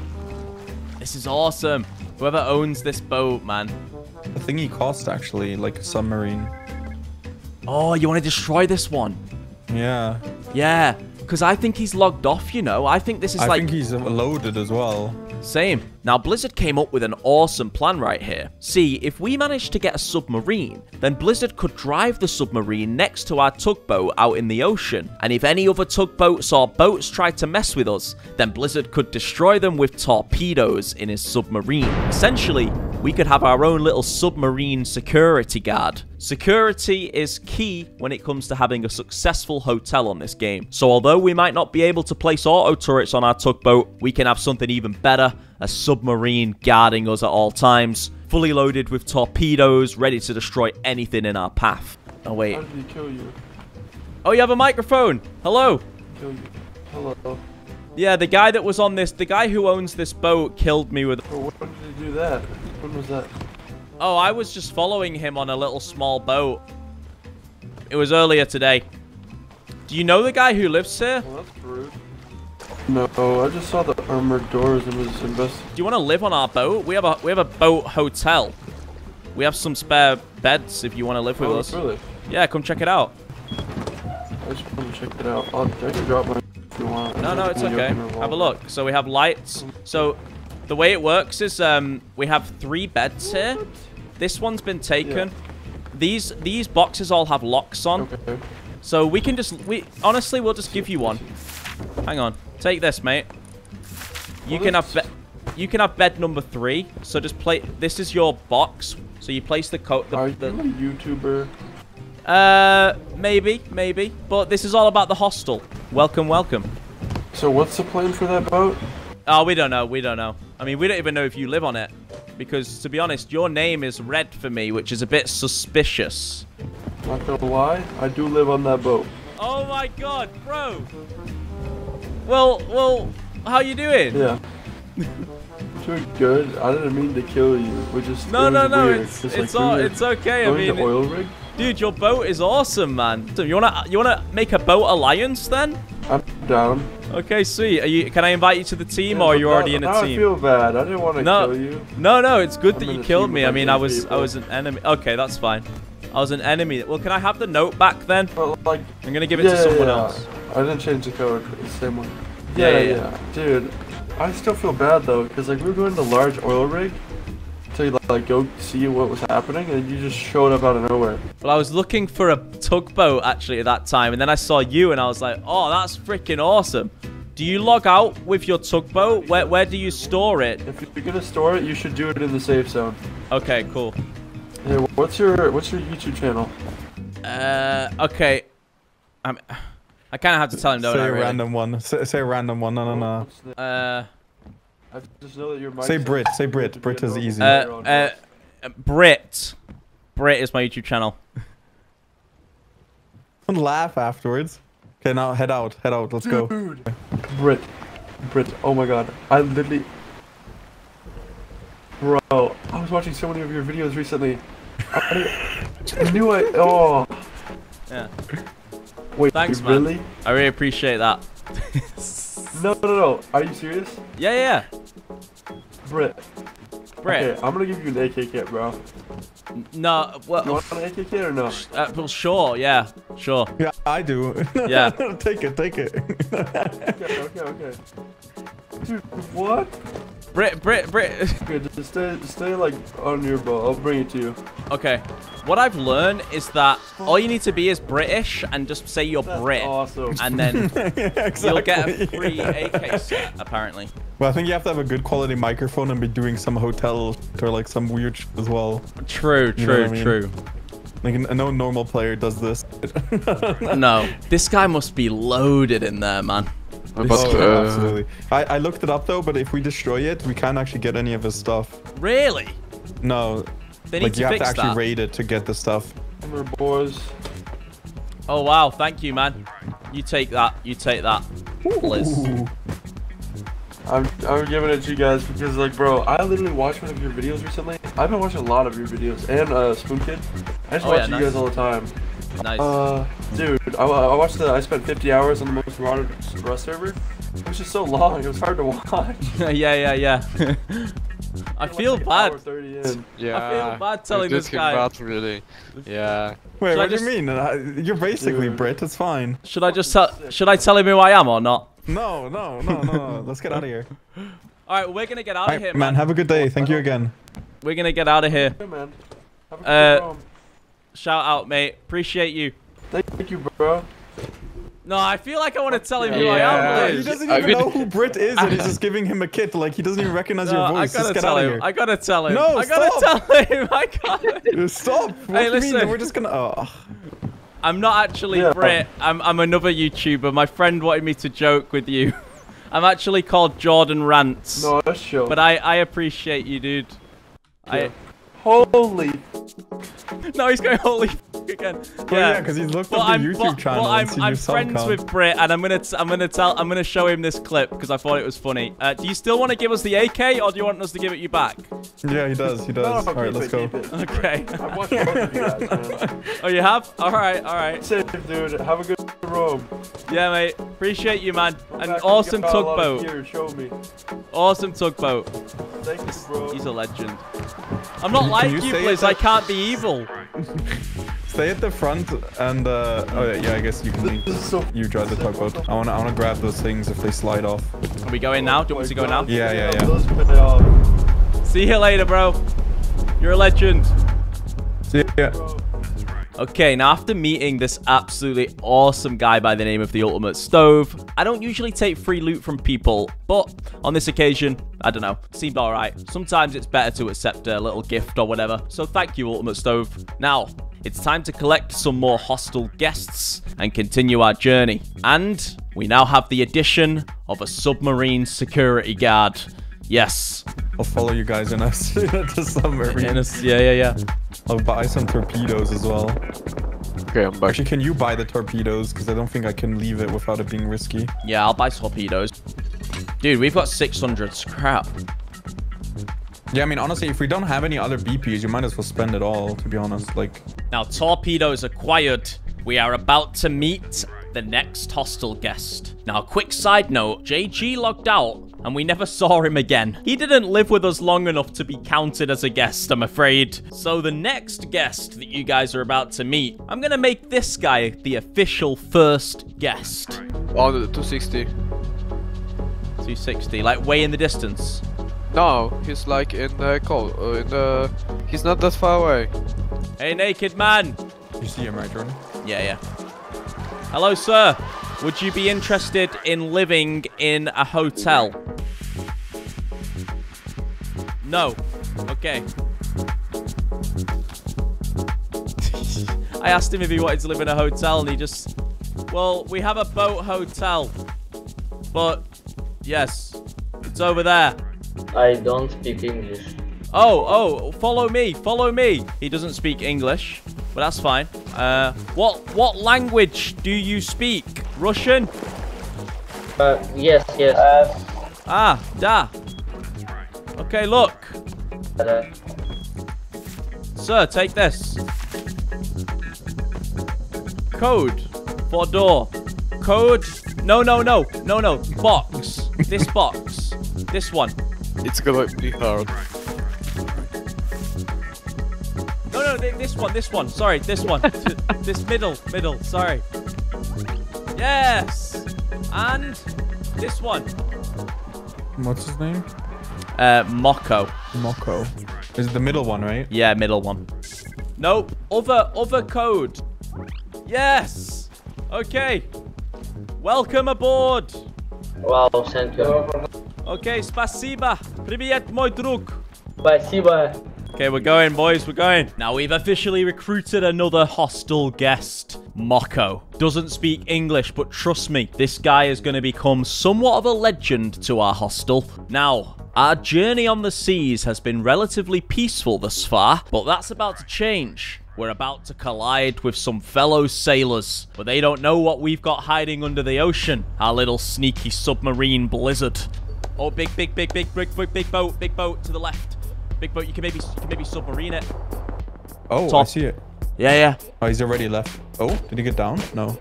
This is awesome. Whoever owns this boat, man. The thingy cost actually like a submarine. Oh, you want to destroy this one? Yeah. Yeah. Because I think he's logged off, you know. I think this is I like... think he's loaded as well. Same. Now, Blizzard came up with an awesome plan right here. See, if we managed to get a submarine, then Blizzard could drive the submarine next to our tugboat out in the ocean. And if any other tugboats or boats tried to mess with us, then Blizzard could destroy them with torpedoes in his submarine. Essentially, we could have our own little submarine security guard. Security is key when it comes to having a successful hotel on this game. So although we might not be able to place auto turrets on our tugboat, we can have something even better, a submarine guarding us at all times, fully loaded with torpedoes, ready to destroy anything in our path. Oh wait. How did he kill you? Oh, you have a microphone. Hello. Hello. Yeah, the guy that was on this, the guy who owns this boat killed me with... Oh, when did he do that? When was that? Oh, I was just following him on a little small boat. It was earlier today. Do you know the guy who lives here? Well, that's rude. No, I just saw the armored doors and was investigating. Do you want to live on our boat? We have a we have a boat hotel. We have some spare beds if you want to live with Oh, us. really? Yeah, come check it out. I just want to check it out. I'll, I can drop my if you want. No, no, it's okay. Have a look. So we have lights. So the way it works is um we have three beds here. This one's been taken. These these boxes all have locks on. Okay. So we can just we honestly we'll just give you one. Hang on. Take this, mate. You Well, can have bed you can have bed number three. So just play this is your box. So you place the coat the, Are you the a YouTuber? uh maybe, maybe. But this is all about the hostel. Welcome, welcome. So what's the plan for that boat? Oh, we don't know. We don't know. I mean, we don't even know if you live on it. Because, to be honest, your name is red for me, which is a bit suspicious. Not gonna lie, I do live on that boat. Oh my god, bro! Well, well, how you doing? Yeah. Doing good. I didn't mean to kill you. We're just No, no, no, weird. it's it's like, all, we it's okay. I mean, oil rig. dude, your boat is awesome, man. So you wanna you wanna make a boat alliance then? I'm down. Okay, sweet. Are you? Can I invite you to the team, Yeah, or are you already in a I team? feel bad. I didn't want to no, kill you. no, no. It's good I'm that you killed me. I mean, I was, I was an enemy. Okay, that's fine. I was an enemy. Well, can I have the note back then? But like, I'm gonna give it yeah, to someone yeah. else. I didn't change the code. It's the same one. Yeah, Yeah, yeah, yeah, Dude, I still feel bad though, because like we were going to large oil rig to like go see what was happening, and you just showed up out of nowhere. Well, I was looking for a tugboat actually at that time, and then I saw you, and I was like, "Oh, that's freaking awesome." Do you log out with your tugboat? Where where do you store it? If you're gonna store it, you should do it in the safe zone. Okay, cool. Hey, what's your what's your YouTube channel? Uh, okay. I'm, I kind of have to tell him, don't say I? a really? random one. Say, say a random one. No, no, no. Uh, I just know that your mic Say Brit. Say Brit. Brit is easy. uh, uh, Brit. Brit is my YouTube channel. Don't laugh afterwards. Okay, now head out. Head out. Let's go. Dude, Brit, Brit. Oh my God, I literally, bro. I was watching so many of your videos recently. I, I knew I. Oh, Yeah. wait. Thanks, man. really? I really appreciate that. No, no, no. Are you serious? yeah, yeah. Brit. Brit. Okay, I'm gonna give you an AK kit, bro. No, You well, want an AK kit or no? uh, well, sure, yeah, sure. Yeah, I do. Yeah. take it. Take it. Okay, okay, okay. Dude, what? Brit, Brit, Brit. Okay, just stay, stay like on your boat. I'll bring it to you. Okay. What I've learned is that all you need to be is British and just say you're That's Brit, awesome. and then yeah, exactly. you'll get a free AK set, apparently. Well, I think you have to have a good quality microphone and be doing some hotel or like some weird shit as well. True, You know true, I mean? true. Like, no normal player does this. No, this guy must be loaded in there, man. But Oh, uh, absolutely. I, I looked it up though, but if we destroy it, we can't actually get any of his stuff. Really? No. They need like to you have to actually that. raid it to get the stuff. Come here, boys. Oh wow, thank you, man. You take that. You take that, Liz. Ooh. I'm, I'm giving it to you guys because, like, bro, I literally watched one of your videos recently. I've been watching a lot of your videos and uh, Spoonkid. I just Oh, watch yeah, you nice. guys all the time. Nice. Uh, dude, I, I watched the. I spent 50 hours on the most wanted Rust server. It was just so long. It was hard to watch. yeah, yeah, yeah. I feel Like, bad. 30 in. Yeah. I feel bad telling this this guy. Bad, really. Yeah. Wait, Should what just- do you mean? Uh, You're basically Dude. Brit. It's fine. Should I just tell? Should I tell him who I am or not? No, no, no, no. no. Let's get out of here. All right, we're gonna get out All of here, man. man. Have a good day. Thank you again. We're gonna get out of here. Hey, man. Have a good Uh, roam. Shout out, mate. Appreciate you. Thank you, bro. No, I feel like I want to tell him who I am, He doesn't I even mean- know who Brit is, and he's just giving him a kit. Like he doesn't even recognize No, your I voice. gotta Just get tell out of him. here. I gotta tell him. No, I gotta stop. tell him. I gotta. Stop. What Hey, do you listen. mean? We're just gonna. Oh. I'm not actually Yeah. Brit. I'm I'm another YouTuber. My friend wanted me to joke with you. I'm actually called JordanRants. No, that's chill. But I I appreciate you, dude. I Holy. no, he's going holy again. Oh, yeah, because he's looked But up the I'm, YouTube but, channel but and I'm, seen I'm your friends count. with Brit, and I'm gonna t- I'm gonna tell I'm gonna show him this clip because I thought it was funny. Uh, do you still want to give us the AK, or do you want us to give it you back? Yeah, he does. He does. No, All right, let's go. Okay. I've watched both of you guys, oh, you have? All right, all right. Safe, dude. Have a good roam. Yeah, mate. Appreciate you, man. Come An awesome get a lot of tugboat. Show me. Awesome tugboat. Thank you, bro. He's a legend. I'm not Can like you you, Blizz. I can't be evil. Stay at the front and uh oh yeah, yeah I guess you can leave. So. You drive the tugboat. I wanna I wanna grab those things if they slide off. Are we going now? Do you want me to go now? Yeah, yeah, yeah. Those pay off. See you later, bro. You're a legend. See ya. Okay, now after meeting this absolutely awesome guy by the name of the Ultimate Stove, I don't usually take free loot from people, but on this occasion, I don't know, seemed alright. Sometimes it's better to accept a little gift or whatever, so thank you, Ultimate Stove. Now, it's time to collect some more hostile guests and continue our journey. And we now have the addition of a submarine security guard. Yes. I'll follow you guys in us to submarine. In a s- yeah, yeah, yeah. I'll buy some torpedoes as well. Okay, I'm back. Actually, can you buy the torpedoes? Because I don't think I can leave it without it being risky. Yeah, I'll buy torpedoes. Dude, we've got 600 scrap. Yeah, I mean, honestly, if we don't have any other BPs, you might as well spend it all, to be honest. Like, Now, torpedoes acquired. We are about to meet the next hostile guest. Now, quick side note, JG logged out and we never saw him again. He didn't live with us long enough to be counted as a guest, I'm afraid. So the next guest that you guys are about to meet, I'm gonna make this guy the official first guest. Oh, the 260. 260, like way in the distance. No, he's like in the call. Uh, in the. He's not that far away. Hey, naked man. You see him, right, Jordan? Yeah, yeah. Hello, sir. Would you be interested in living in a hotel? No. Okay. I asked him if he wanted to live in a hotel, and he just... Well, we have a boat hotel. But, yes. It's over there. I don't speak English. Oh, oh, follow me, follow me. He doesn't speak English, but that's fine. Uh, what what language do you speak? Russian? Uh, yes, yes. Ah, da. Okay, look. Sir, take this. Code for door. Code. No, no, no, no, no. Box. this box. This one. It's gonna be hard. No, no, this one, this one. Sorry, this one. this middle, middle. Sorry. Yes. And this one. What's his name? Uh, Mocko. Mocko. Is it the middle one, right? Yeah, middle one. Nope. Other, other code. Yes. Okay. Welcome aboard. Wow, thank you. Okay, спасибо. Привет, мой друг. Спасибо. Okay, we're going, boys. We're going. Now, we've officially recruited another hostile guest, Mocko. Doesn't speak English, but trust me, this guy is going to become somewhat of a legend to our hostel. Now, our journey on the seas has been relatively peaceful thus far, but that's about to change. We're about to collide with some fellow sailors, but they don't know what we've got hiding under the ocean. Our little sneaky submarine blizzard. Oh, big, big, big, big, big, big, big boat, big boat to the left. Big boat, you can maybe you can maybe submarine it. Oh, I see it. Yeah, yeah. Oh, he's already left. Oh, did he get down? No.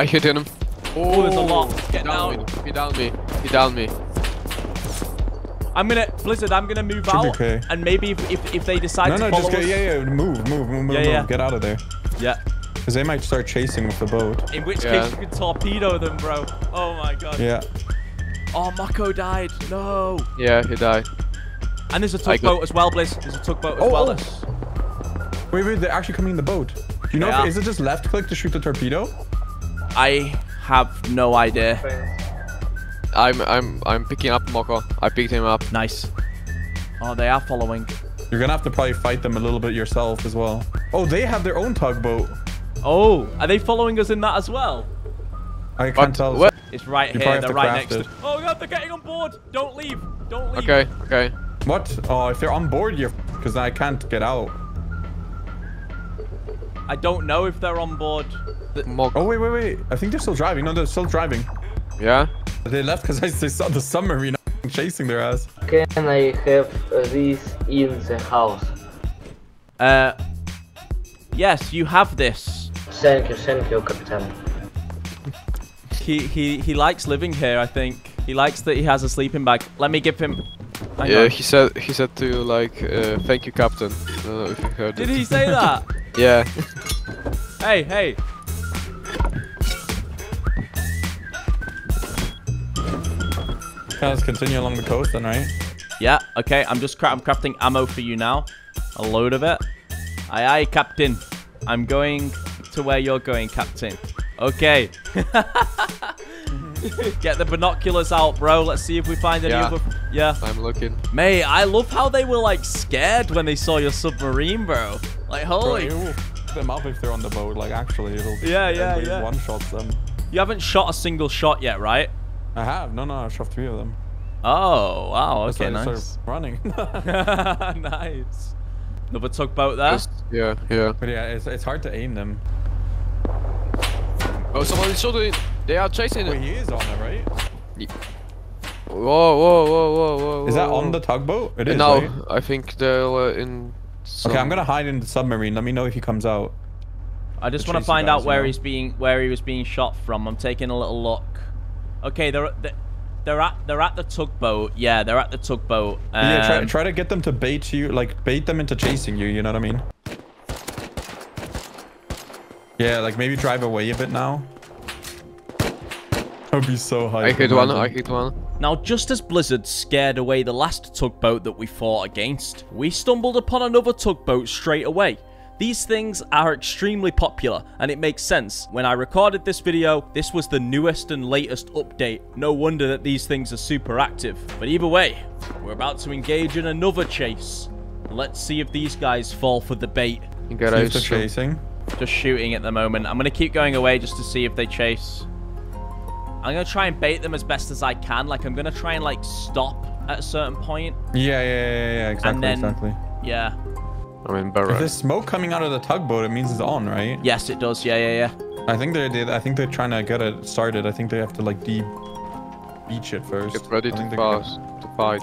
I hit him. Oh, there's a lot. Oh. Get down down. me. He downed me. He downed me. I'm gonna Blizzard. I'm gonna move Should out, okay. and maybe if, if if they decide no, to no, follow just get, us, yeah, yeah, move, move, move, move, Yeah, move. yeah. Get out of there. yeah. Because they might start chasing with the boat. In which Yeah. case you could torpedo them, bro. Oh my god. Yeah. Oh, Mocko died. No. Yeah, he died. And there's a tugboat as well, Blizz. There's a tugboat as Oh, well. oh. As... Wait, wait, they're actually coming in the boat. Do you know, if, is it just left click to shoot the torpedo? I have no idea. I'm I'm I'm picking up Mocko. I picked him up. Nice. Oh, they are following. You're gonna have to probably fight them a little bit yourself as well. Oh, they have their own tugboat. Oh, are they following us in that as well? I can't What? tell. What? It's right You here. They're right next it. to. Oh god, they're getting on board. Don't leave. Don't leave. Okay, okay. What? Oh, if they're on board, you're because I can't get out. I don't know if they're on board. Mocko. Oh wait, wait, wait. I think they're still driving. No, they're still driving. Yeah. They left because I they saw the submarine chasing their ass. Can I have this in the house? Uh, yes, you have this. Thank you, thank you, Captain. He he he likes living here. I think he likes that he has a sleeping bag. Let me give him. Hang yeah, on. he said he said to you like, uh, thank you, Captain. I don't know if you heard Did it. he say that? yeah. hey hey. Okay, let's continue along the coast then, right? Yeah. Okay. I'm just cra I'm crafting ammo for you now. A load of it. Aye aye, Captain. I'm going to where you're going, Captain. Okay. Get the binoculars out, bro. Let's see if we find any Yeah. other. Yeah. I'm looking. Mate, I love how they were like scared when they saw your submarine, bro. Like, holy. it will f them up if they're on the boat. Like actually, it'll. Yeah, yeah, yeah. One shots them. You haven't shot a single shot yet, right? I have. No, no, I shot three of them. Oh, wow. Okay, why nice. running. nice. Another tugboat there. Just- yeah, yeah. but yeah, it's, it's hard to aim them. Oh, someone is shooting. They are chasing Wait, it. he is on it, right? Whoa, whoa, whoa, whoa, whoa. Is that on the tugboat? It is. no, right? I think they're uh, in. Some... Okay, I'm gonna hide in the submarine. Let me know if he comes out. I just want to find out where know? he's being where he was being shot from. I'm taking a little look. Okay, they're they're, they're at they're at the tugboat. Yeah, they're at the tugboat. Um, yeah, try, try to get them to bait you, like bait them into chasing you. You know what I mean? Yeah, like maybe drive away a bit now. I'd be so high. I hit one, I hit one. Now, just as Blizzard scared away the last tugboat that we fought against, we stumbled upon another tugboat straight away. These things are extremely popular, and it makes sense. When I recorded this video, this was the newest and latest update. No wonder that these things are super active. But either way, we're about to engage in another chase. Let's see if these guys fall for the bait. You got See if chasing. Just shooting at the moment. I'm going to keep going away just to see if they chase. I'm going to try and bait them as best as I can. Like, I'm going to try and, like, stop at a certain point. Yeah, yeah, yeah, yeah, exactly, and then, exactly. Yeah. I mean, If Barra. there's smoke coming out of the tugboat, it means it's on, right? Yes, it does. Yeah, yeah, yeah. I think they're, they, I think they're trying to get it started. I think they have to like de beach it first. Get ready I to think pass, to fight.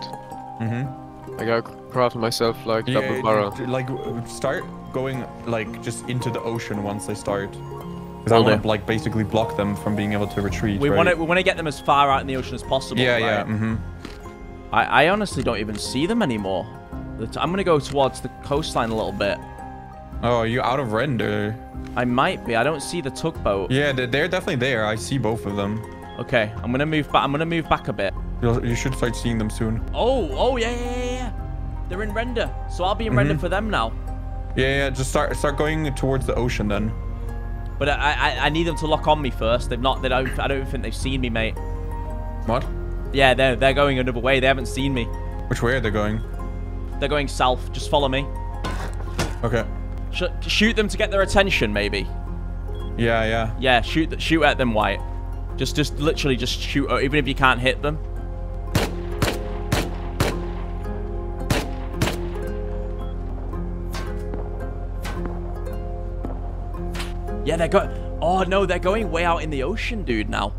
Mm-hmm. I gotta craft myself like Yeah, double yeah, barrel. like start going like just into the ocean once they start. Because I Will want to like basically block them from being able to retreat. We right? want to we want to get them as far out in the ocean as possible. Yeah, right? yeah. Mm-hmm. I, I honestly don't even see them anymore. The t- I'm gonna go towards the coastline a little bit. Oh, are you out of render? I might be. I don't see the tugboat. Yeah, they're, they're definitely there. I see both of them. Okay, I'm gonna move back. I'm gonna move back a bit. You'll, you should start seeing them soon. Oh, oh yeah, yeah, yeah, yeah. They're in render, so I'll be in render Mhm. for them now. Yeah, yeah. Just start start going towards the ocean then. But I, I I need them to lock on me first. They've not. They don't. I don't think they've seen me, mate. What? Yeah, they're they're going another way. They haven't seen me. Which way are they going? They're going south. Just follow me. Okay. Sh- shoot them to get their attention, maybe. Yeah, yeah. Yeah, shoot shoot at them, White. Just just literally just shoot, even if you can't hit them. Yeah, they're go. Oh no, they're going way out in the ocean, dude. Now.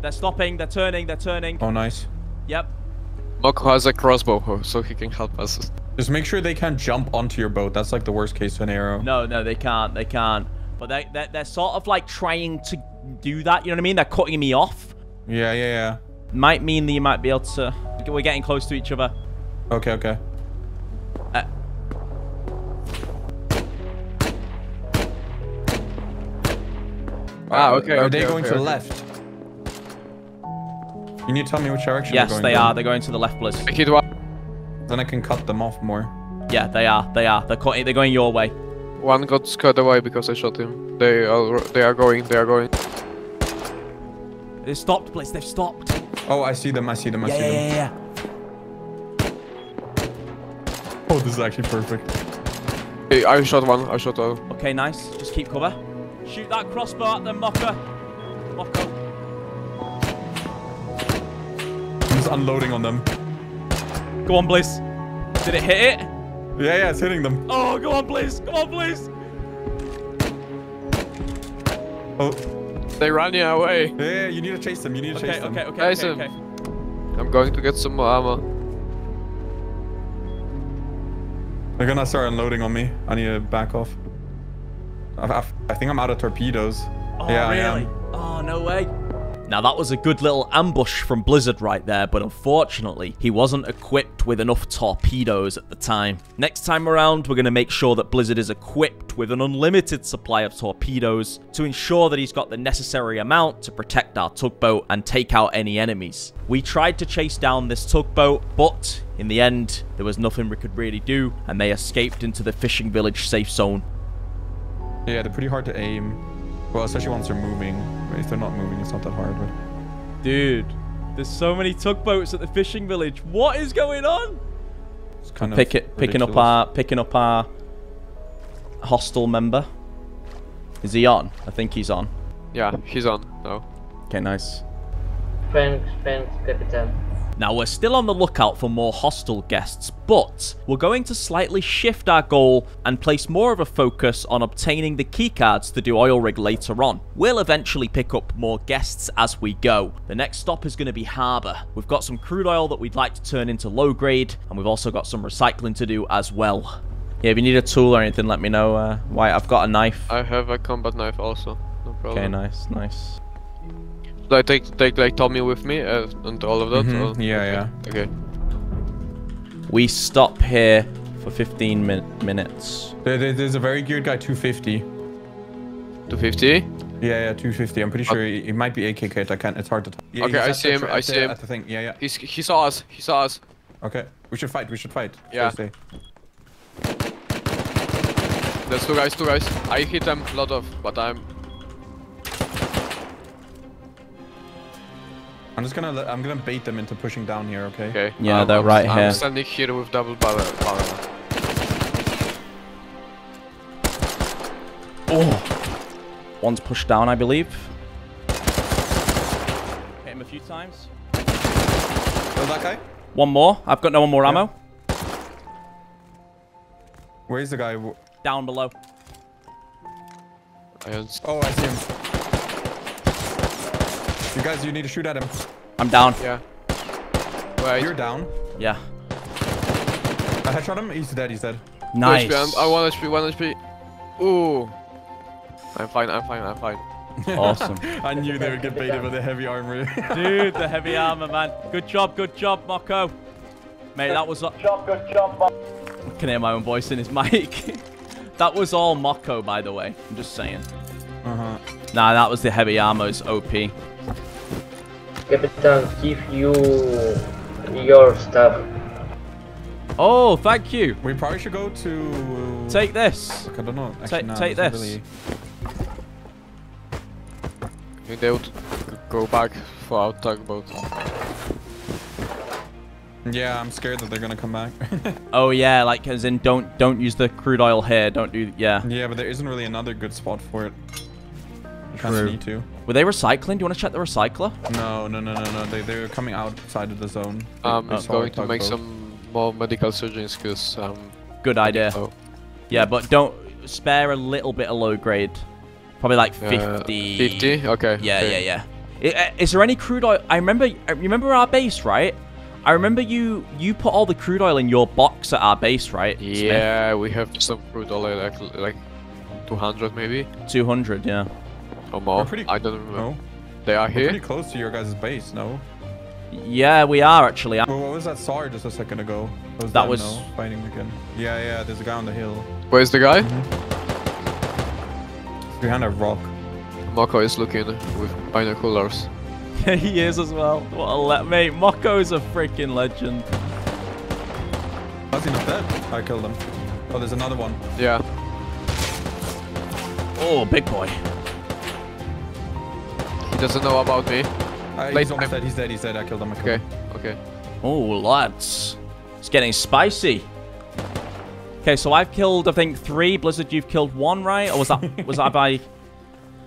They're stopping. They're turning. They're turning. Oh, nice. Yep. Mocko has a crossbow, so he can help us. Just make sure they can't jump onto your boat. That's like the worst case scenario. No, no, they can't. They can't. But they they're, they're sort of like trying to do that. You know what I mean? They're cutting me off. Yeah, yeah, yeah. Might mean that you might be able to. We're getting close to each other. Okay, okay. Uh, Ah, okay, Are okay, they going okay, to the okay. left? You need to tell me which direction yes, they're they going. are. They're going to the left, Bliss. I hit one. Then I can cut them off more. Yeah, they are. They are. They're cutting. They're going your way. One got scared away because I shot him. They are, they are going, they are going. They've stopped, Bliss. They've stopped. Oh, I see them. I see them. I Yeah, see yeah, them. yeah, Oh, this is actually perfect. Hey, I shot one, I shot all. yeah. Okay, nice. Just keep cover. Shoot that crossbow at them, Mocker. Mocko. I'm just unloading on them. Go on, Bliss. Did it hit it? Yeah, yeah, it's hitting them. Oh, go on, Bliss. Come on, Bliss. Oh. They ran you away. Yeah, yeah, you need to chase them. You need to Okay, chase them. okay, okay, Guys, okay, okay. I'm going to get some more armor. They're gonna start unloading on me. I need to back off. I, I, I think I'm out of torpedoes. Oh, yeah, I really? am. Oh, no way. Now, that was a good little ambush from Blizzard right there, but unfortunately, he wasn't equipped with enough torpedoes at the time. Next time around, we're going to make sure that Blizzard is equipped with an unlimited supply of torpedoes to ensure that he's got the necessary amount to protect our tugboat and take out any enemies. We tried to chase down this tugboat, but in the end, there was nothing we could really do, and they escaped into the fishing village safe zone. Yeah, they're pretty hard to aim. Well, especially once they're moving. If they're not moving, it's not that hard. But Dude, there's so many tugboats at the fishing village. What is going on? it's kind Pick of it, picking up our picking up our hostel member. Is he on? I think he's on. Yeah, he's on now. Okay, nice. Thanks, thanks, Capitan. Now we're still on the lookout for more hostile guests, but we're going to slightly shift our goal and place more of a focus on obtaining the keycards to do oil rig later on. We'll eventually pick up more guests as we go. The next stop is going to be Harbour. We've got some crude oil that we'd like to turn into low grade, and we've also got some recycling to do as well. Yeah, if you need a tool or anything, let me know. Uh, White, I've got a knife. I have a combat knife also. No problem. Okay, nice, nice. Do I take take like Tommy with me uh, and all of that? Mhm, or- yeah, yeah. Okay. We stop here for 15 min minutes. There, there- there's a very geared guy, 250. 250? Yeah, yeah, 250. I'm pretty sure it, it might be AK kit. I can't. It's hard to. Tell. Yeah, okay, I see him. I at see the- him. At the thing. Yeah, yeah. He's he saw us. He saw us. Okay, we should fight. We should fight. Yeah. Thursday. There's two guys. Two guys. I hit them a lot of, but I'm. I'm just gonna. I'm gonna bait them into pushing down here. Okay. Okay. Yeah, um, I'm- they're I'm- right I'm here. standing here with double barrel. barrel. Oh! One's pushed down, I believe. Hit him a few times. Oh, that guy. One more. I've got no one more ammo. Where's the guy? Down below. I Oh, I see him. You guys, you need to shoot at him. I'm down. Yeah. Wait. You're down. Yeah. I headshot him. He's dead. He's dead. Two Nice. HP, I'm, I one HP. One HP. Ooh. I'm fine. I'm fine. I'm fine. Awesome. I knew they would get baited with the heavy armor. Dude, the heavy armor, man. Good job, good job, Mocko. Mate, that was... Good job, good job, Bob. I can hear my own voice in his mic. that was all Mocko, by the way. I'm just saying. Uh huh. Nah, that was the heavy armor's OP. Captain, give you your stuff. Oh, thank you. We probably should go to. Uh, take this. I don't know. Actually, Take- no, take this. really- I think they would go back for our tugboat. Yeah, I'm scared that they're gonna come back. Oh yeah, like as in don't don't use the crude oil here. Don't do yeah. yeah, but there isn't really another good spot for it. You True. of need to. Were they recycling? Do you want to check the recycler? No, no, no, no, no. They they're coming outside of the zone. They- I'm they going to make tugboat. some more medical syringes because um. Good idea. Oh. Yeah, but don't spare a little bit of low grade. Probably like Uh, 50. 50? Okay, Yeah, okay. yeah, yeah. I- uh, Is there any crude oil? I remember. I remember our base, right? I remember you you put all the crude oil in your box at our base, right? Smith? Yeah, we have some crude oil like like 200 maybe 200, yeah. Oh, or more. Pretty- I don't remember. No, They are we're here. pretty close to your guys' base. No. Yeah, we are actually. Well, what was that SAR just a second ago? Was That them, was- no? fighting again. Yeah, yeah. There's a guy on the hill Where's the guy? Mm-hmm. behind a rock. Mocko is looking with binoculars. Yeah, he is as well. What a let mate. Mocko's a freaking legend. How's he not dead? I killed him. Oh, there's another one. Yeah. Oh, big boy. He doesn't know about me. Uh, Late he's almost time. dead. He's dead. He's dead. I killed him. I killed Okay. him. Okay. Oh, lads. It's getting spicy. Okay, so I've killed, I think, three. Blizzard, you've killed one, right? Or was that was that by...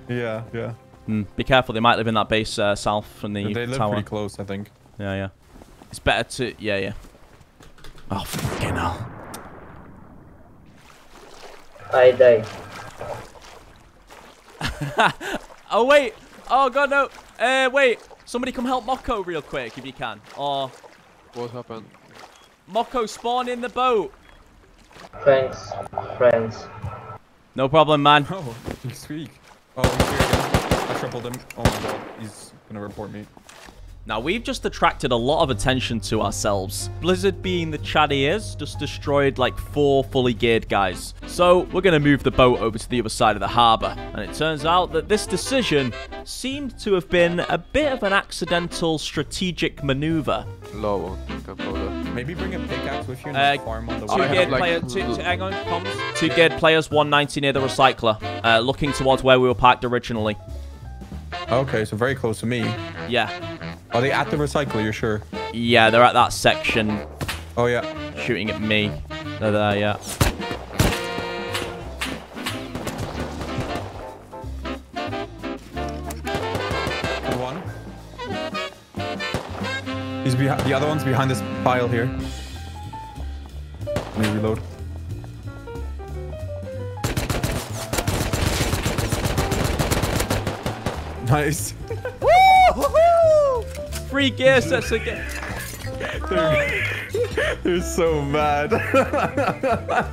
Yeah, yeah. Hmm, be careful, they might live in that base uh, south from the They live tower. pretty close, I think. Yeah, yeah. It's better to... Yeah, yeah. Oh, fucking hell. I die. oh, wait. Oh, God, no. Uh, wait. Somebody come help Mocko real quick, if you can. Or... What happened? Mocko, spawn in the boat. Thanks, friends. No problem, man. Oh, he's weak. Oh, he's here again. I tripled him. Oh my god, he's gonna report me. Now, we've just attracted a lot of attention to ourselves. Blizzard, being the Chad he is, just destroyed like four fully geared guys. So, we're going to move the boat over to the other side of the harbour. And it turns out that this decision seemed to have been a bit of an accidental strategic maneuver. Low on gunpowder. Maybe bring a pickaxe with you and Uh, just farm on the Two way. geared player, two, two, hang on, comms. Two geared players, 190 near the recycler, uh, looking towards where we were parked originally. Okay, so very close to me. Yeah. Are they at the recycle? you're sure? Yeah, they're at that section. Oh, yeah. Shooting at me. They're there, yeah. One. He's behind. The other one's behind this pile here. Let me reload. Nice. Free gear sets again. They're so mad.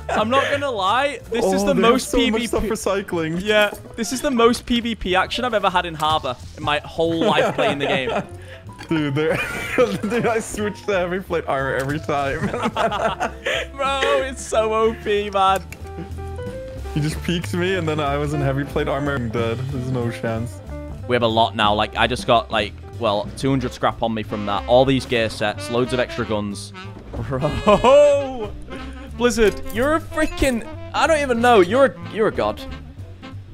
I'm not gonna lie. This is Oh, the they have most so much PvP. stuff for cycling. Yeah, this is the most PvP action I've ever had in Harbor in my whole life playing the game. Dude, dude, I switch to heavy plate armor every time. Bro, it's so OP, man. he just peeked me, and then I was in heavy plate armor. I'm dead. There's no chance. We have a lot now. Like, I just got, like, well, 200 scrap on me from that. All these gear sets, loads of extra guns. Bro! Blizzard, you're a freaking... I don't even know. You're a, you're a god.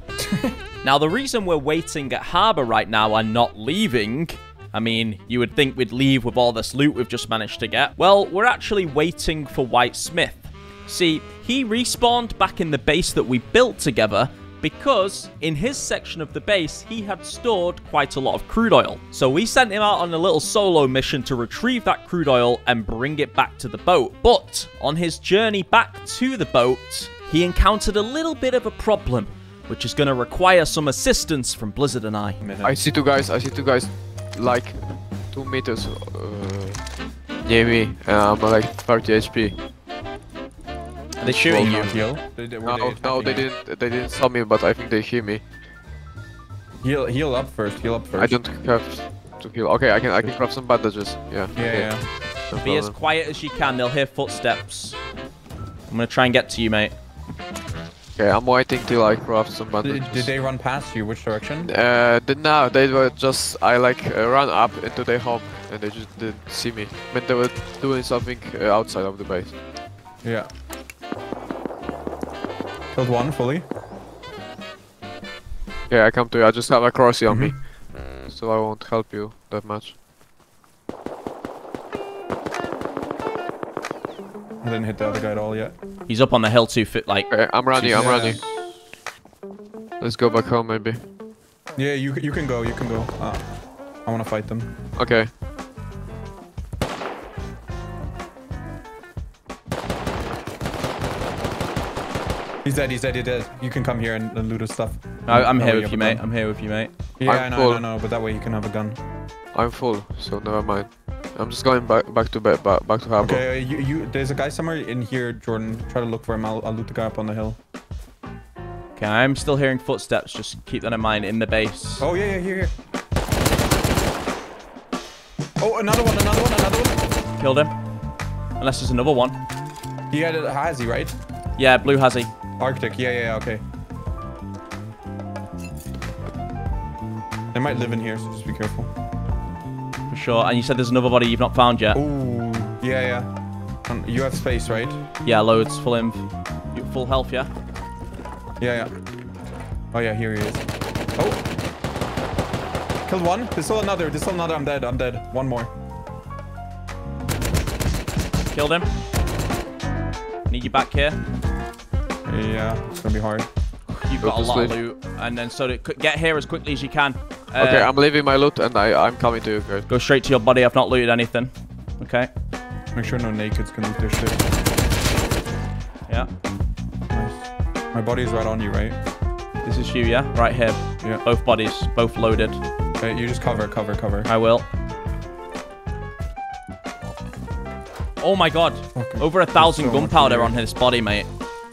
now, the reason we're waiting at Harbour right now and not leaving... I mean, you would think we'd leave with all this loot we've just managed to get. Well, we're actually waiting for WhiteSmith. See, he respawned back in the base that we built together because in his section of the base, he had stored quite a lot of crude oil. So we sent him out on a little solo mission to retrieve that crude oil and bring it back to the boat. But on his journey back to the boat, he encountered a little bit of a problem, which is going to require some assistance from Blizzard and I. I see two guys. I see two guys, like two meters uh, near me, and I'm like 30 HP. Are shooting you? No, no, they didn't. They didn't saw me, but I think they hear me. Heal, heal up first. Heal up first. I don't have to heal. Okay, I can. I can grab some bandages. Yeah. Yeah, okay. yeah. No Be as quiet as you can. They'll hear footsteps. I'm going to try and get to you, mate. Okay, I'm waiting till I craft some Did, bandages. did they run past you? Which direction? Uh, they, no, they were just. I like uh, ran up into their home, and they just didn't see me. But they were doing something uh, outside of the base. Yeah. Killed one fully. Okay, I come to you. I just have a crossy on me, Mm-hmm. so I won't help you that much. I didn't hit the other guy at all yet. He's up on the hill too, fit like. Okay, I'm running. I'm Yeah. running. Let's go back home, maybe. Yeah, you you can go. You can go. Uh, I want to fight them. Okay. He's dead. He's dead. He's dead. You can come here and, and loot his stuff. I, I'm That here with you, mate. gun. I'm here with you, mate. Yeah, I'm I know, I full. know, no, but that way you can have a gun. I'm full, so never mind. I'm just going back back to bed, back, back to harbor. Okay, uh, you, you, there's a guy somewhere in here, Jordan. Try to look for him. I'll, I'll loot the guy up on the hill. Okay, I'm still hearing footsteps. Just keep that in mind in the base. Oh, yeah, yeah, here, here. Oh, another one, another one, another one. Killed him. Unless there's another one. He had a Hazy, right? Yeah, blue has he. Arctic, yeah, yeah, yeah, okay. They might live in here, so just be careful. For sure. And you said there's another body you've not found yet. Ooh, yeah, yeah. Um, you have space, right? Yeah, loads. Full. You- Full health, yeah? Yeah, yeah. Oh, yeah, here he is. Oh! Killed one. There's still another. There's still another. I'm dead. I'm dead. One more. Killed him. Need you back here. Yeah, it's gonna be hard. You've got a to lot of sleep. loot. And then so to c- get here as quickly as you can. Uh, Okay, I'm leaving my loot and I I'm coming to you guys. Go straight to your body. I've not looted anything. Okay. Make sure no nakeds can loot their shit. Yeah. Nice. My body is right on you, right? This is you, yeah? Right here. Yeah. Both bodies. Both loaded. Okay, you just cover, cover, cover. I will. Oh my god. Fucking- Over a thousand so gunpowder on his body, mate.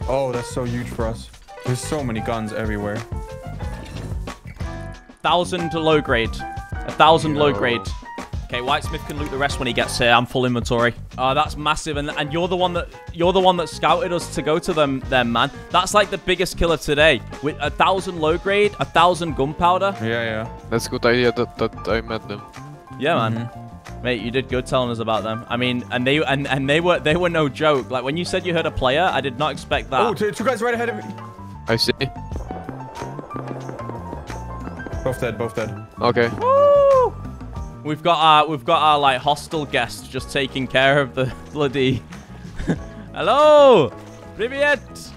Oh, that's so huge for us. There's so many guns everywhere. Thousand to low grade. A thousand low grade. Okay, WhiteSmith can loot the rest when he gets here. I'm full inventory. Oh, that's massive, and and you're the one that you're the one that scouted us to go to them, them man. That's like the biggest killer today. With a thousand low grade, a thousand gunpowder. Yeah, yeah. That's a good idea that that I met them. Yeah, man. Mm-hmm. Mate, you did good telling us about them. I mean, and they and, and they were they were no joke. Like when you said you heard a player, I did not expect that. Oh, two, two guys right ahead of me. I see. Both dead, both dead. Okay. Woo! We've got our we've got our like hostile guest just taking care of the bloody. Hello, Privyet.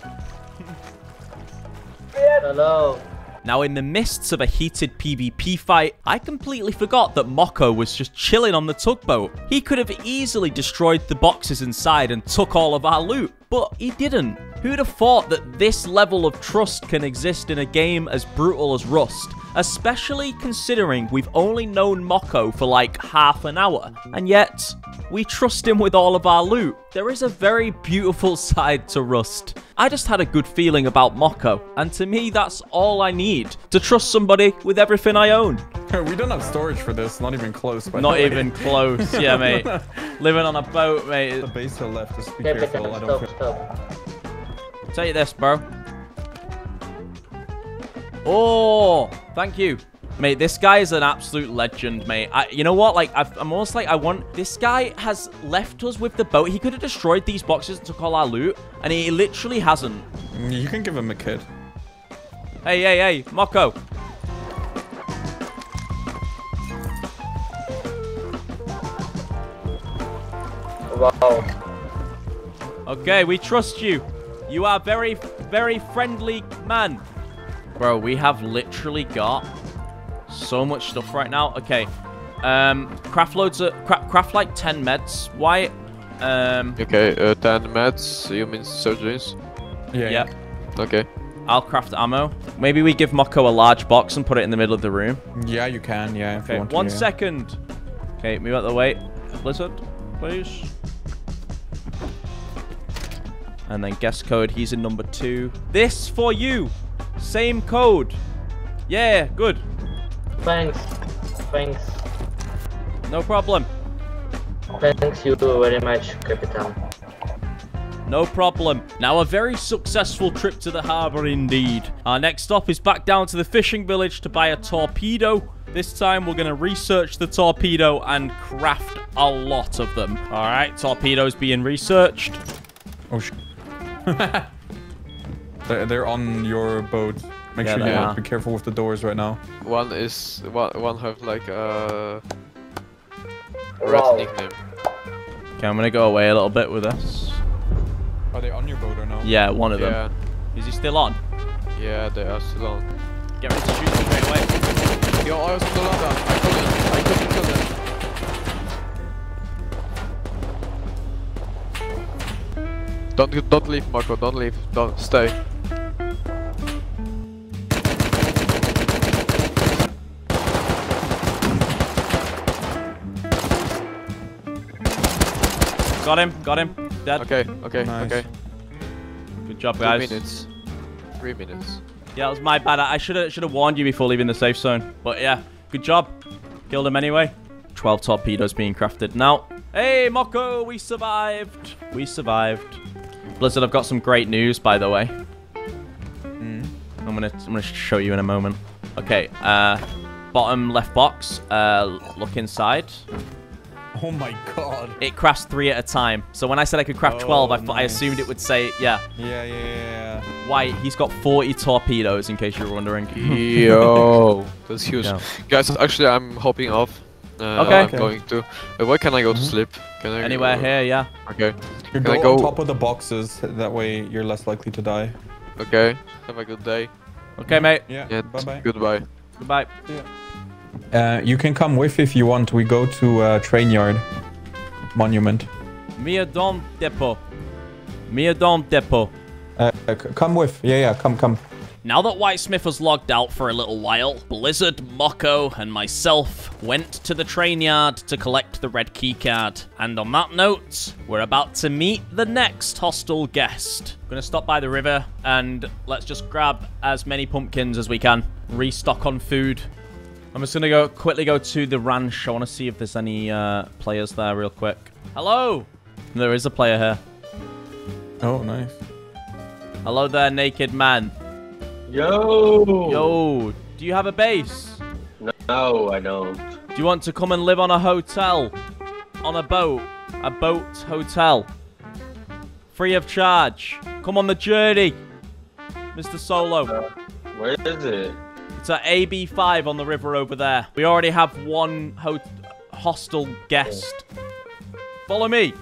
Hello. Now, in the mists of a heated PvP fight, I completely forgot that Mocko was just chilling on the tugboat. He could have easily destroyed the boxes inside and took all of our loot, but he didn't. Who'd have thought that this level of trust can exist in a game as brutal as Rust? Especially considering we've only known Mocko for like half an hour, and yet we trust him with all of our loot. There is a very beautiful side to Rust. I just had a good feeling about Mocko, and to me that's all I need to trust somebody with everything I own. we don't have storage for this. Not even close. By Not the way. even close, yeah, mate. Living on a boat, mate. The base hill left. Just be Stop, careful. I don't stop, feel. stop. Take this, bro. Oh, thank you. Mate, this guy is an absolute legend, mate. I, you know what? Like, I've, I'm almost like, I want... This guy has left us with the boat. He could have destroyed these boxes and took all our loot, and he literally hasn't. Mm, you can give him a kid. Hey, hey, hey, Mocko. Wow. Okay, we trust you. You are very, very friendly man. Bro, we have literally got so much stuff right now. Okay. Um, craft loads of, cra craft like 10 meds. Why? Um, Okay, uh, 10 meds, you mean surgeries? Yeah. yep. Okay. I'll craft ammo. Maybe we give Mocko a large box and put it in the middle of the room. Yeah, you can. Yeah. If you Okay, want one to, yeah. second. Okay, move out the way. Blizzard, please. And then guest code, he's in number two. This for you. Same code. Yeah, good. Thanks. Thanks. No problem. Thanks you very much, Capitan. No problem. Now, a very successful trip to the harbour indeed. Our next stop is back down to the fishing village to buy a torpedo. This time, we're going to research the torpedo and craft a lot of them. All right, torpedoes being researched. Oh, sh they're, they're on your boat. Make Yeah, sure you are. be careful with the doors right now. One is, one, one have like a red Wow. nickname. Okay, I'm going to go away a little bit with this. Are they on your boat or no? Yeah, one of them. Is he still on? yeah, they are still on. Get ready to shoot him straight away. Yo, I was still on that. I couldn't, I couldn't kill them. Don't, don't leave, Marco, don't leave, don't, stay. Got him, got him. Dead. Okay, okay, Nice. okay. Good job, Two guys. minutes. Three minutes. Yeah, it was my bad. I should have should have warned you before leaving the safe zone. But yeah, good job. Killed him anyway. 12 torpedoes being crafted. Now, hey, Mocko, we survived. We survived. Blizzard, I've got some great news, by the way. Mm. I'm gonna I'm gonna show you in a moment. Okay, uh, bottom left box. Uh, look inside. Oh my god. It crafts three at a time. So when I said I could craft 12, I, Oh, thought I assumed it would say, yeah. Yeah, yeah, yeah. Why? He's got 40 torpedoes, in case you're wondering. Yo, that's huge. Yeah. Guys, actually, I'm hopping off. Uh, Okay. I'm Okay. going to. Uh, where can I go to sleep? Can I Anywhere go- here, yeah. Okay. You Can go, I go? on top of the boxes. That way you're less likely to die. Okay. Have a good day. Okay, mate. Yeah. Yeah. Bye bye. Goodbye. Goodbye. Uh, you can come with if you want. We go to uh, train yard monument. Miadon Depot. Miadon Depot. Uh, come with. Yeah, yeah. Come, come. Now that WhiteSmith was logged out for a little while, Blizzard, Mocko, and myself went to the train yard to collect the red keycard. And on that note, we're about to meet the next hostile guest. Gonna stop by the river and let's just grab as many pumpkins as we can. Restock on food. I'm just gonna go quickly go to the ranch. I want to see if there's any uh, players there real quick. Hello. There is a player here. Oh, nice. Hello there, naked man. Yo. Yo, do you have a base? No, I don't. Do you want to come and live on a hotel? On a boat? A boat hotel? Free of charge. Come on the journey, Mr. Solo. Where is it? It's at AB5 on the river over there. We already have one ho hostile guest. Follow me.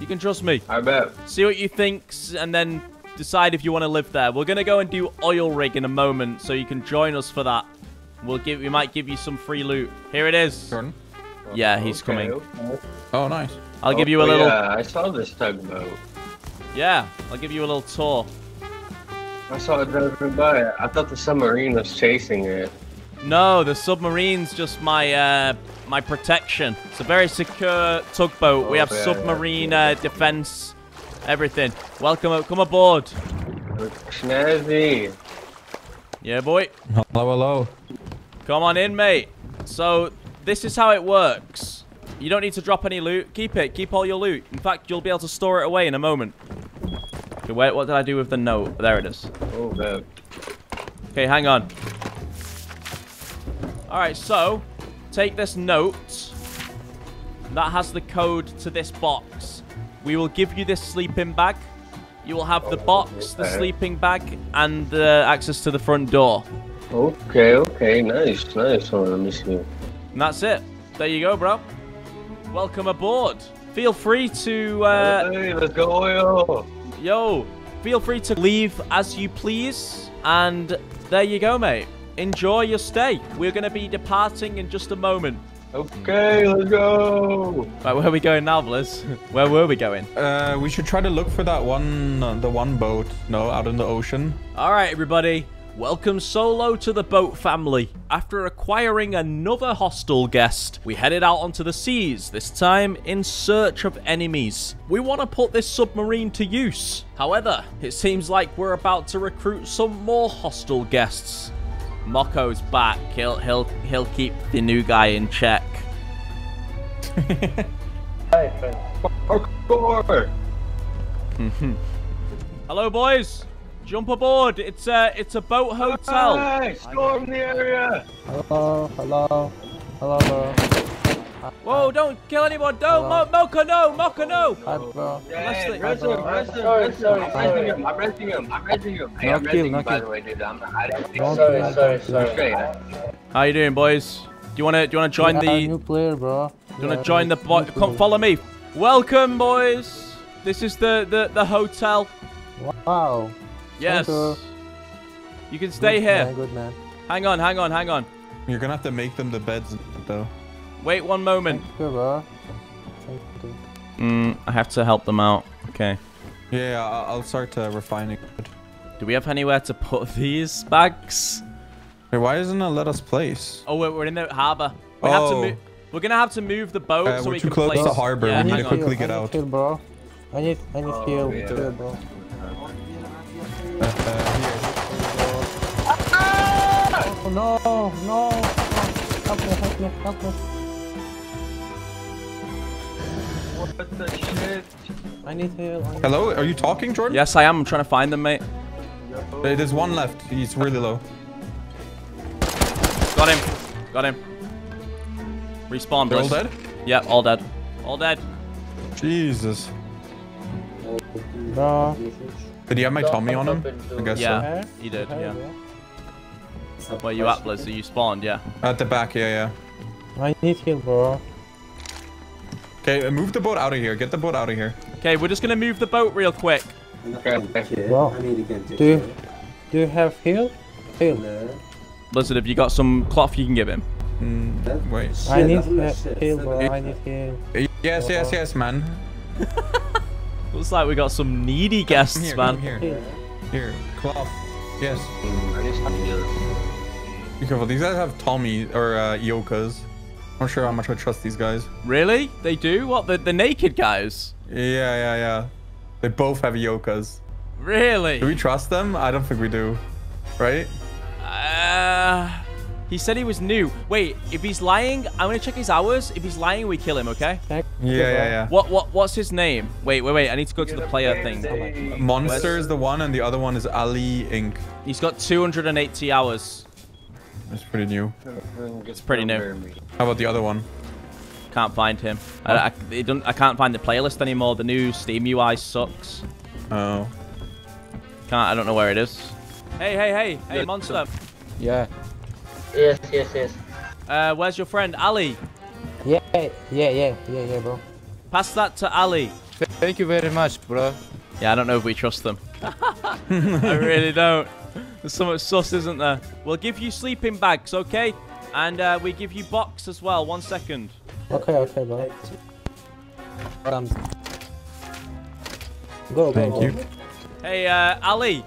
You can trust me. I bet. See what you think, and then decide if you want to live there. We're gonna go and do oil rig in a moment, so you can join us for that. We'll give, we might give you some free loot. Here it is. Jordan. Yeah, he's Okay, coming. okay. Oh, nice. I'll give you a Oh, little. Yeah, I saw this tugboat. Yeah, I'll give you a little tour. I saw it driving by. I thought the submarine was chasing it. No, the submarine's just my uh, my protection. It's a very secure tugboat. we have Okay. submarine uh, defense, everything. Welcome, uh, come aboard. Snazzy. Yeah, boy. Hello, hello. Come on in, mate. So this is how it works. You don't need to drop any loot. Keep it. Keep all your loot. In fact, you'll be able to store it away in a moment. Okay, wait, what did I do with the note? There it is. Oh, man. Okay, hang on. All right, so take this note. That has the code to this box. We will give you this sleeping bag. You will have the box, the sleeping bag, and the access to the front door. Okay, okay, nice, nice. Oh, let me see. And that's it. There you go, bro. Welcome aboard. Feel free to, uh, Hey, let's go, yo. feel free to leave as you please. And there you go, mate. Enjoy your stay. We're going to be departing in just a moment. Okay, let's go. Right, where are we going now, Blizz? Where were we going? Uh, we should try to look for that one, uh, the one boat. No, out in the ocean. All right, everybody. Welcome solo to the boat family. After acquiring another hostile guest, we headed out onto the seas, this time in search of enemies. We want to put this submarine to use. However, it seems like we're about to recruit some more hostile guests. Mocko's back. He'll he'll he'll keep the new guy in check. Hello, boys. Jump aboard. It's a it's a boat hotel. Hey, storm the area. Hello, hello, hello, bro. Whoa! Don't kill anyone! Don't, Mo Mocha, no, Mocha, no. Hi, bro. Unless they- Rest him, rest him, rest him. I'm resting him. I'm resting him. I'm resting him. Hey, No I'm kill, resting no you, by kill. the way, dude. I'm, I don't think sorry, sorry, sorry. Okay. How you doing, boys? Do you wanna do you wanna join Yeah, the? new player, bro. Do you wanna Yeah, join the? new- Bo new come follow me. Welcome, boys. This is the the the hotel. Wow. Yes. Thank You can stay Good here. Man, good man. Hang on, hang on, hang on. You're gonna have to make them the beds, though. Wait one moment. Good, bro. Thank you. Mm, I have to help them out. Okay. Yeah, I- I'll start uh, refining. it. Do we have anywhere to put these bags? Hey, why doesn't it let us place? Oh, we're, we're in the harbor. We have to Oh. move. We're gonna have to move the boat Uh, so we're We're too can close place. the harbor. Yeah, We need hang to on. quickly I get need out. Heal, bro. I need, I need Oh, heal, yeah. heal, bro. Uh, uh, here. Oh no, no. Help me, help me, help me. What the shit? I need heal. I need Hello, are you talking, Jordan? Yes, I am. I'm trying to find them, mate. Uh, There's one left. He's really low. Got him. Got him. Respawn, They're all dead? Yep, all dead. All dead. Jesus. Bro. Did he have my Tommy on him? I guess Yeah, Huh? he did. Yeah. bro. Where you at, Blizz? Are you spawned? Yeah. At the back, yeah, yeah. I need heal, bro. Okay, uh, move the boat out of here. Get the boat out of here. Okay, we're just gonna move the boat real quick. Bro. Do you, do you have heal? Heal. Blizzard, have you got some cloth you can give him? Mm, wait. I need he- heal, bro. I need heal. Yes, yes, yes, man. Looks like we got some needy guests, Here, man. here. Here, cloth. Yes. Be careful. These guys have Tommy or uh, Yokas. I'm not sure how much I trust these guys. Really? They do? What? The the naked guys? Yeah, yeah, yeah. They both have Yokas. Really? Do we trust them? I don't think we do. Right? Uh, he said he was new. Wait, if he's lying, I'm gonna check his hours. If he's lying, we kill him, okay? Yeah, yeah, yeah. What what what's his name? Wait, wait, wait. I need to go to the player thing. Monster is the one, and the other one is Ali Inc. He's got 280 hours. It's pretty new. It's pretty new. How about the other one? Can't find him. I, I, it don't, I can't find the playlist anymore. The new Steam UI sucks. Oh. Can't. I don't know where it is. Hey, hey, hey, hey, monster. Yeah. Yes, yes, yes. Uh, where's your friend Ali? Yeah, yeah, yeah, yeah, yeah, bro. Pass that to Ali. Thank you very much, bro. Yeah, I don't know if we trust them. I really don't. There's so much sus, isn't there? We'll give you sleeping bags, okay? And uh, we give you box as well. One second. Okay, okay, bro. Um, go, go, Thank go. you. Hey, uh, Ali.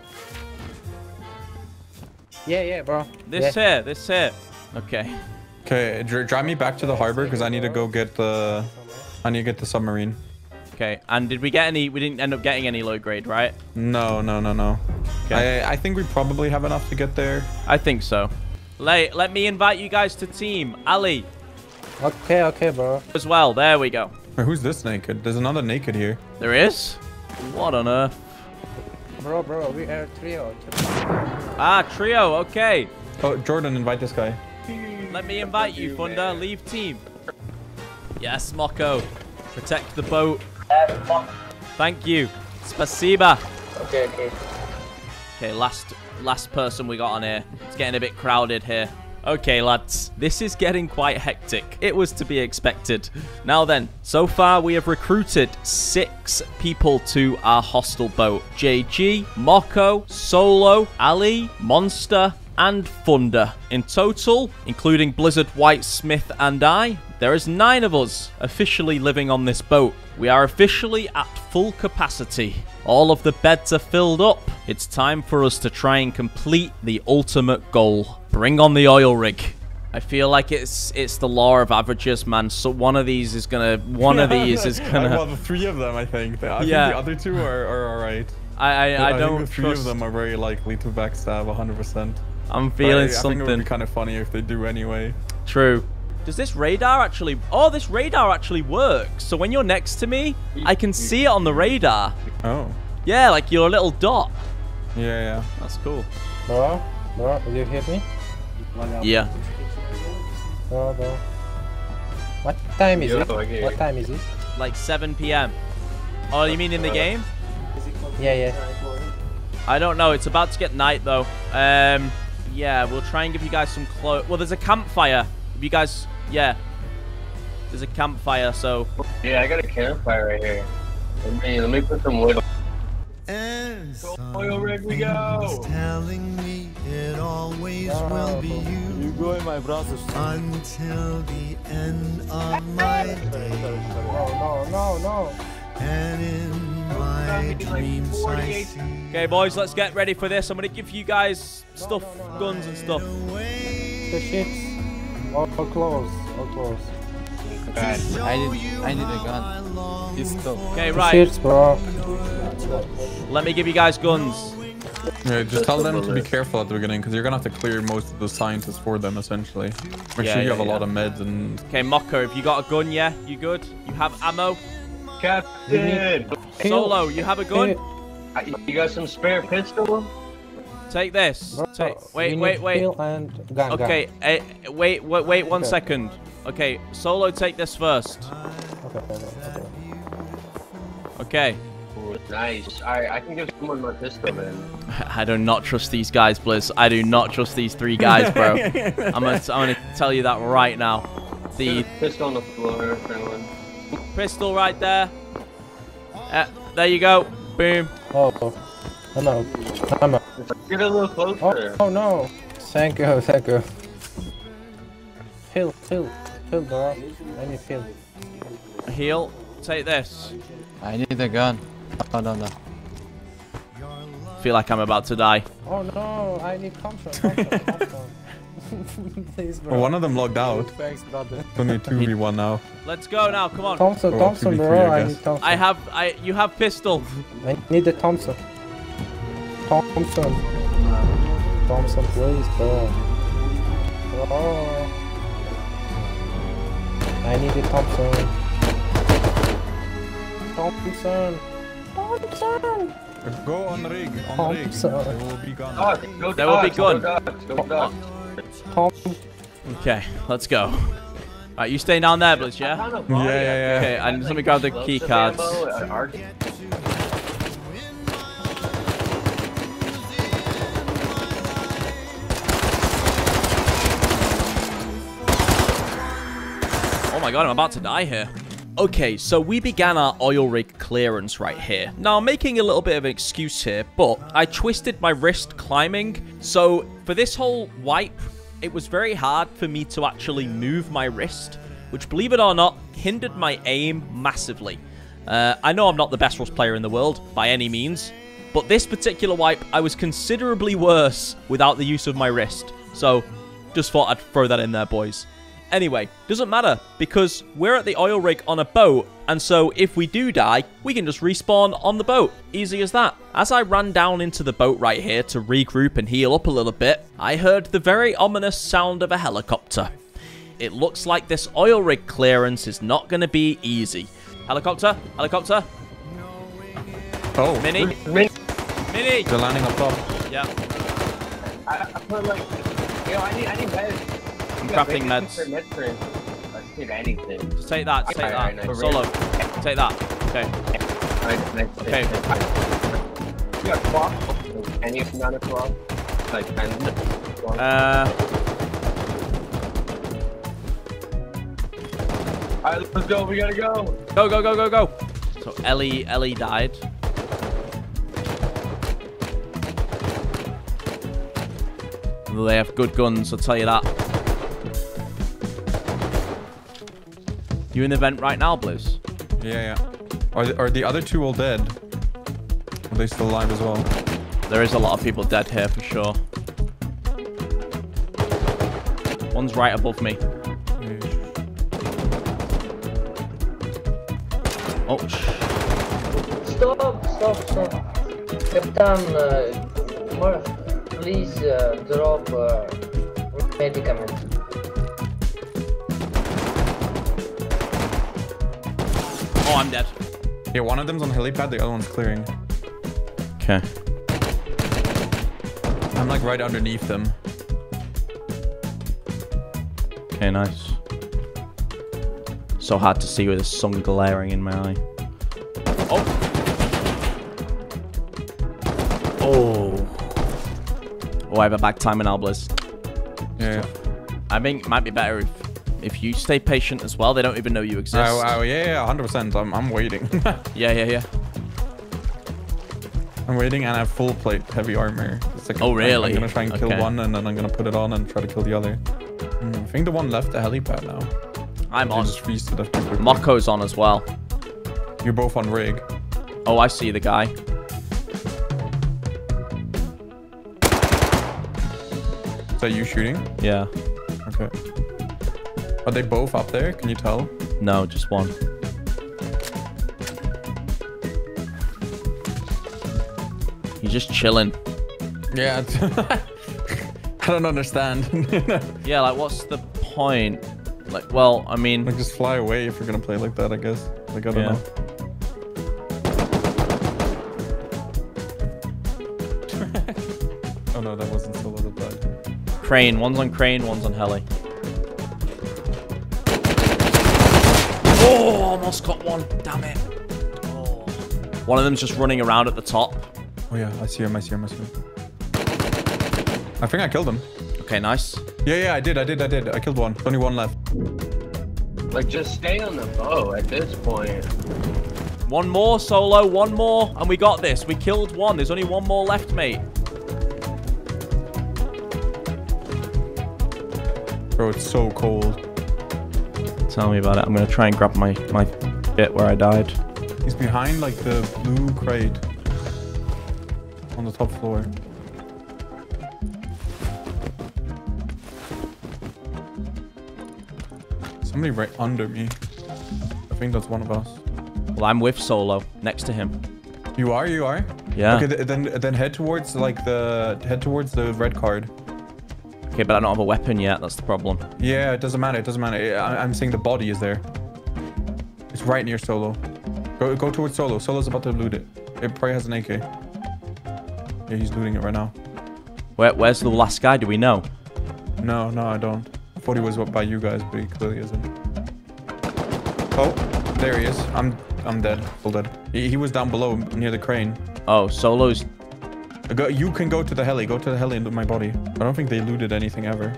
Yeah, yeah, bro. This yeah. here, this here. Okay. Okay, dr drive me back to the harbor because I need to go get the. I need to get the submarine. Okay. And did we get any? We didn't end up getting any low grade, right? No, no, no, no. Okay. I I think we probably have enough to get there. I think so. Let, let me invite you guys to team. Ali. Okay, okay, bro. As well. There we go. Wait, who's this naked? There's another naked here. There is? What on earth? Bro, bro, we are trio. Ah, trio. Okay. Oh, Jordan, invite this guy. Let me invite you, Thunder. Leave team. Yes, Mocko. Protect the boat. Thank you. Spasiba. Okay, okay. Okay, last last person we got on here. It's getting a bit crowded here. Okay, lads, this is getting quite hectic. It was to be expected. Now then, so far we have recruited six people to our hostel boat. JG, Mocko, Solo, Ali, Monster, and Thunder. In total, including Blizzard, White, Smith, and I, there is nine of us officially living on this boat. We are officially at full capacity. All of the beds are filled up. It's time for us to try and complete the ultimate goal. Bring on the oil rig. I feel like it's it's the law of averages, man. So one of these is gonna one of these is gonna well, the three of them, I think. I Yeah. think the other two are, are all right. I I, I, think don't the three trust of them are very likely to backstab 100%. I'm feeling I, I think it would something. be kind of funny if they do anyway. True. Does this radar actually... Oh, this radar actually works. So when you're next to me, I can see it on the radar. Oh. Yeah, like your little dot. Yeah, yeah. That's cool. Bro, bro, do you hear me? Yeah. Bro, bro. What time is Yo, it? I What time is it? Like 7 p.m. Oh, you mean in the game? Yeah, yeah. I don't know. It's about to get night, though. Um, yeah, we'll try and give you guys some clo... Well, there's a campfire. If you guys... Yeah. There's a campfire, so... Yeah, I got a campfire right here. Let me let me put some wood. Oil rig we go. telling me it always will be you. You go in my brother's until the end of my day. No, no, no. And in my dreams I see. Okay, boys, let's get ready for this. I'm going to give you guys stuff, guns and stuff. The ships. All, all close, all close. I need, I need a gun. Pistol. Okay, right. ships, bro. Let me give you guys guns. Yeah, just tell them to be careful at the beginning because you're gonna have to clear most of the scientists for them essentially. Make Yeah, sure you yeah, have a lot of meds and. Okay, Mocko, if you got a gun, yeah? You good? You have ammo? Captain. Solo, you have a gun? You got some spare pistol? Take this. Take, wait, wait, wait. Heal and gun, Okay, eh, wait, wait, wait one Okay. second. Okay, Solo, take this first. Okay, okay, okay. Okay. Nice. Alright, I can give someone my pistol, man. I do not trust these guys, Blizz. I do not trust these three guys, bro. I'm gonna, I'm gonna tell you that right now. The pistol on the floor, everyone. pistol right there. Uh, there you go. Boom. Oh, I'm out. I'm out. Get a little closer. Oh, oh no. Thank you, thank you. Heal, heal, heal, bro. I need heal. Heal. Take this. I need a gun. Oh, no, no. Feel like I'm about to die. Oh no, I need Thompson, Thompson, Thompson. Please, bro. Well, one of them logged out. Thanks, brother. Only two v one now. Let's go now. Come on. Thompson, Oh, Thompson, 2v3, bro. I I need Thompson. I have. I. You have pistol. I need the Thompson. Thompson. Thompson, please, bro. Bro. I need the Thompson. Thompson. Thompson. Go on rig, on rig. Thompson. There will be guns. Dodge, go There will be dodge, gun. Go dodge, go dodge. Thompson. Okay, let's go. Alright, you staying down there, Blizz, yeah? Yeah, yeah, yeah. Okay, and let me grab the key cards. My god, I'm about to die here. Okay, so we began our oil rig clearance right here. Now, I'm making a little bit of an excuse here, but I twisted my wrist climbing. So, for this whole wipe, it was very hard for me to actually move my wrist, which, believe it or not, hindered my aim massively. Uh, I know I'm not the best Rust player in the world, by any means, but this particular wipe, I was considerably worse without the use of my wrist. So, Just thought I'd throw that in there, boys. Anyway, doesn't matter because we're at the oil rig on a boat, and so if we do die, we can just respawn on the boat. Easy as that. As I ran down into the boat right here to regroup and heal up a little bit, I heard the very ominous sound of a helicopter. It looks like this oil rig clearance is not going to be easy. Helicopter, helicopter. Oh, Mini, Mini. mini. They're landing up top. Yeah, I, I put like, yo, I need, I need meds. I'm crafting meds. Med for just anything. Just take that, take that. nice. Solo, take that. Okay. Okay. You got clock? Any amount of clock? Like, and Uh, Alright, let's go. We gotta go. go, go, go, go, go. So Ellie, Ellie died. They have good guns, I'll tell you that. You in the vent right now, Blizz? Yeah, yeah. Are the, are the other two all dead? Are they still alive as well? There is a lot of people dead here for sure. One's right above me. Oh, Stop, stop, stop. Captain, uh, please uh, drop uh, medicament. Oh, I'm dead. Yeah, one of them's on helipad, the other one's clearing. Okay. I'm like right underneath them. Okay, nice. So hard to see with the sun glaring in my eye. Oh. Oh. Oh, I have a back time in Alblers. Yeah. I think it might be better if if you stay patient as well. They don't even know you exist. Oh, oh, yeah, yeah, 100%. I'm, I'm waiting. Yeah, yeah, yeah. I'm waiting and I have full plate heavy armor. It's like Oh, I'm- really? I'm gonna try and kill Okay. one and then I'm gonna put it on and try to kill the other. Hmm, I think the one left the helipad now. I'm on. just freeze to death too quickly. Mocko's on as well. You're both on rig. Oh, I see the guy. Is that you shooting? Yeah. Okay. Are they both up there? Can you tell? No, just one. He's just chilling. Yeah. I don't understand. Yeah, like what's the point? Like, well, I mean, like just fly away if you're gonna play like that, I guess. Like I don't Yeah. know. oh no, that wasn't solo that died. crane. One's on crane, one's on heli. Oh, almost got one. Damn it. Oh. One of them's just running around at the top. Oh yeah, I see him, I see him, I see him. I think I killed him. Okay, nice. Yeah, yeah, I did, I did, I did. I killed one. There's only one left. Like, just stay on the boat at this point. One more solo, one more, and we got this. We killed one. There's only one more left, mate. Bro, it's so cold. Tell me about it. I'm gonna try and grab my my bit where I died. He's behind like the blue crate on the top floor. Somebody right under me. I think that's one of us. Well, I'm with solo next to him. You are, you are. Yeah. Okay, th then then head towards like the head towards the red card. Okay, but I don't have a weapon yet. That's the problem. Yeah, it doesn't matter. It doesn't matter. I, I'm saying the body is there. It's right near Solo. Go go towards Solo. Solo's about to loot it. It probably has an AK. Yeah, he's looting it right now. Where, where's the last guy? Do we know? No, no, I don't. I thought he was by you guys, but he clearly isn't. Oh, there he is. I'm I'm dead. Full dead. He, he was down below near the crane. Oh, solo's. Go, you can go to the heli. Go to the heli and loot my body. I don't think they looted anything ever.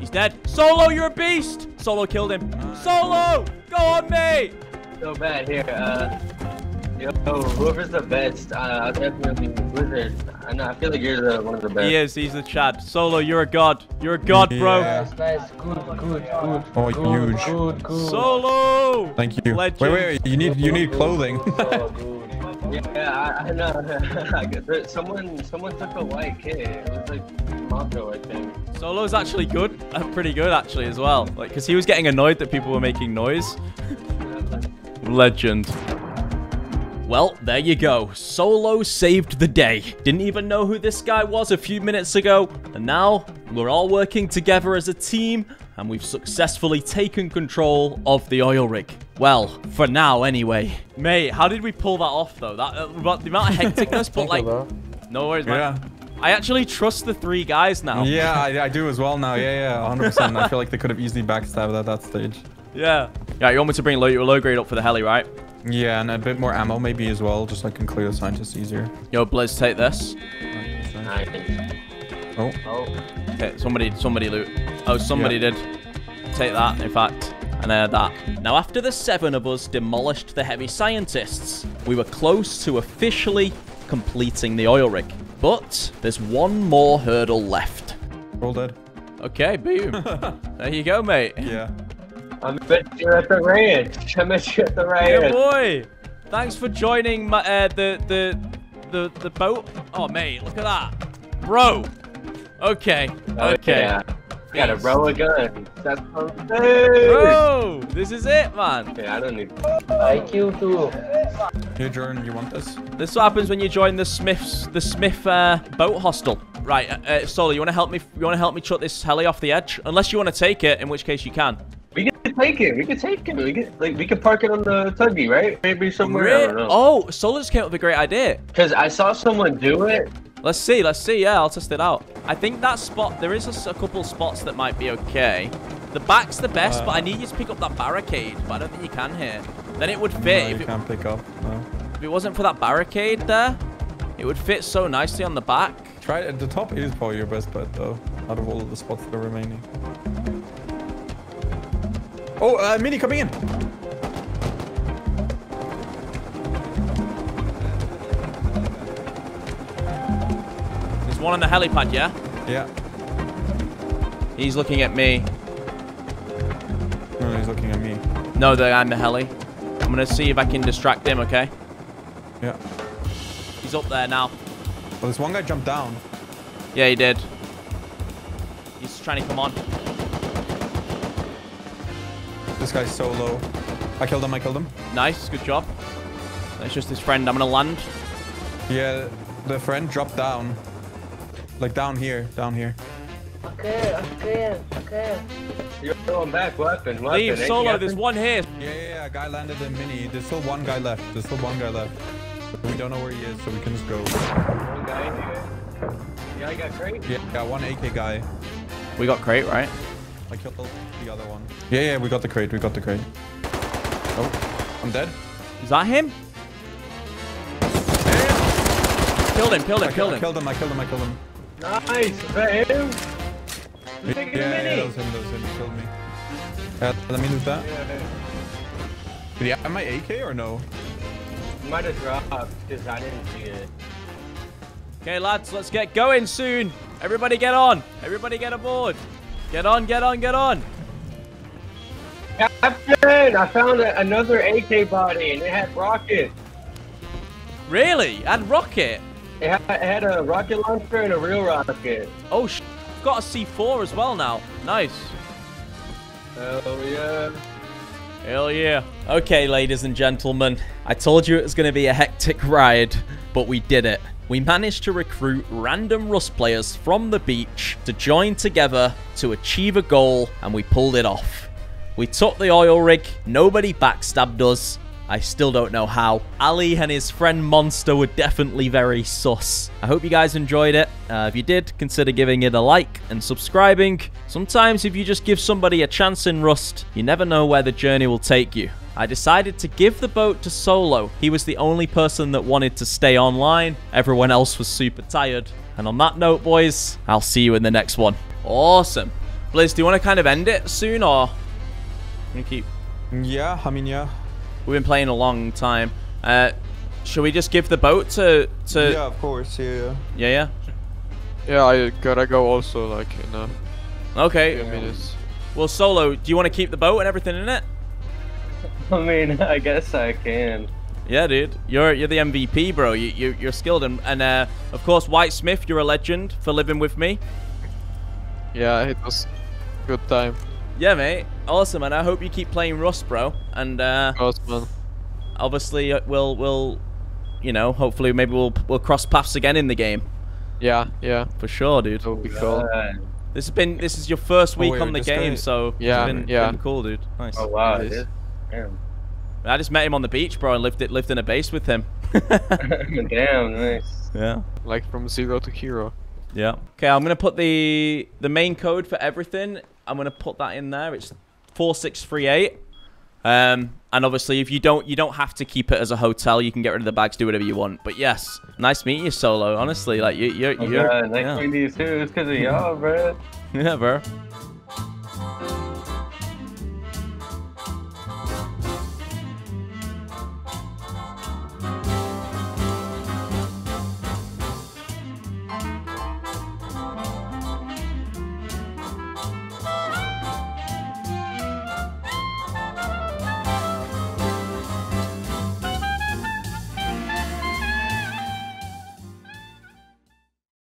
He's dead. Solo, you're a beast. Solo killed him. Solo, go on me. So bad here. Uh, yo, whoever's the best, uh, I'll definitely Wizard. I know. I feel like you're the one of the best. He is. He's the Chad. Solo, you're a god. You're a god, bro. Nice, nice, good, good, good. Oh, good, huge. Good, good. Solo. Thank you. Legend. Wait, wait, wait. You need you need clothing. Yeah, I, I know. I get- there- someone, someone took a white kid. It was like Monto, I think. Solo's actually good. Uh, pretty good, actually, as well. Like, because he was getting annoyed that people were making noise. Legend. Well, there you go. Solo saved the day. Didn't even know who this guy was a few minutes ago. And now, we're all working together as a team. And we've successfully taken control of the oil rig. Well, for now, anyway. Mate, how did we pull that off, though? That uh, the amount of hecticness, but like... No worries, man. Yeah. I actually trust the three guys now. Yeah, I, I do as well now. Yeah, yeah, 100%. I feel like they could have easily backstabbed at that stage. Yeah. Yeah, you want me to bring low, your low grade up for the heli, right? Yeah, and a bit more ammo maybe as well, just so I can clear the scientists easier. Yo, Blizz, take this. Oh. Oh. Okay, somebody, somebody loot. Oh, somebody did. Take that, in fact. And uh, that. Now, after the seven of us demolished the heavy scientists, we were close to officially completing the oil rig. But there's one more hurdle left. All dead. Okay, boom. there you go, mate. Yeah. I met you at the ranch. I met you at the ranch. Yeah, boy. Thanks for joining my uh, the the the the boat. Oh, mate, look at that, bro. Okay, Oh, okay. yeah. Gotta Peace. roll a gun. That's something. Bro, this is it, man. Yeah, I don't need. I kill too. Here, Jordan, you want this? This is what happens when you join the Smiths, the Smith uh, boat hostel. Right, uh, uh, Solo, you want to help me? You want to help me chuck this heli off the edge? Unless you want to take it, in which case you can. We could take it. We could take it. We could like we can park it on the tuggy, right? Maybe somewhere. I don't know. Oh, Solo just came up with a great idea. Cause I saw someone do it. Let's see, let's see. Yeah, I'll test it out. I think that spot, There is a couple spots that might be okay. The back's the best, Uh, but I need you to pick up that barricade. But I don't think you can here. Then it would No, fit. you if, it, can't pick up. No. if it wasn't for that barricade there, it would fit so nicely on the back. Try it. The top is probably your best bet, though, out of all of the spots that are remaining. Oh, uh, Mini coming in. There's one on the helipad, yeah? Yeah. He's looking at me. No, he's looking at me. No, the, I'm the heli. I'm going to see if I can distract him, okay? Yeah. He's up there now. Well, this one guy jumped down. Yeah, he did. He's trying to come on. This guy's so low. I killed him. I killed him. Nice, good job. That's just his friend. I'm going to land. Yeah, the friend dropped down. Like down here, down here. Okay, okay, okay. You're going back. Weapon. Weapon. Leave, Ain't Solo, you there's one here. Yeah, yeah, yeah. Guy landed in mini. There's still one guy left. There's still one guy left. We don't know where he is, so we can just go. One guy in here. Yeah, I got crate. Yeah, got one AK guy. We got crate, right? I killed the other one. Yeah, yeah, we got the crate. We got the crate. Oh, I'm dead. Is that him? Killed him, killed him, I killed I him. killed him. I killed him. I killed him. Nice. Is that him? Yeah, taking a yeah, that was him. That was him. He killed me. Uh, let me loot that. Did he have my AK or no? Might have dropped because I didn't see it. Okay, lads, let's get going soon. Everybody get on. Everybody get aboard. Get on, get on, get on. Captain, I found a, another AK body and it had rocket. Really? And rocket? It had, it had a rocket launcher and a real rocket. Oh, sh I've got a C4 as well now. Nice. Oh yeah. Hell yeah. Okay, ladies and gentlemen. I told you it was going to be a hectic ride, but we did it. We managed to recruit random Rust players from the beach to join together to achieve a goal, and we pulled it off. We took the oil rig, nobody backstabbed us. I still don't know how. Aleee and his friend Monster were definitely very sus. I hope you guys enjoyed it. Uh, if you did, consider giving it a like and subscribing. Sometimes if you just give somebody a chance in Rust, you never know where the journey will take you. I decided to give the boat to Solo. He was the only person that wanted to stay online. Everyone else was super tired. And on that note, boys, I'll see you in the next one. Awesome. Blizz, do you want to kind of end it soon or... We keep... Yeah, I mean, yeah. We've been playing a long time. Uh, should we just give the boat to... to... yeah, of course. Yeah, yeah. Yeah, yeah? Yeah, I gotta go also, like, in a Okay. few minutes. Well, Solo, do you want to keep the boat and everything in it? I mean, I guess I can. Yeah, dude. You're you're the MVP, bro. You, you you're skilled, and and uh, of course, WhiteSmith, you're a legend for living with me. Yeah, it was good time. Yeah, mate. Awesome, and I hope you keep playing Rust, bro. And uh, Awesome. obviously, uh, we'll we'll, you know, hopefully, maybe we'll we'll cross paths again in the game. Yeah, yeah. For sure, dude. That would be cool. This has been this is your first Oh, week wait, on the this guy- game, so Yeah, it's been, yeah. been cool, dude. Nice. Oh wow, Nice. Damn. I just met him on the beach, bro, and lived it lived in a base with him. Damn, nice. yeah. Like from zero to hero. Yeah. Okay, I'm gonna put the the main code for everything. I'm gonna put that in there. It's four six three eight. Um, and obviously, if you don't, you don't have to keep it as a hotel. You can get rid of the bags, do whatever you want. But yes, nice meeting you, Solo. Honestly, like you, you're, Oh, you're, nice yeah. meeting you too. It's because of y'all, bro. yeah, bro.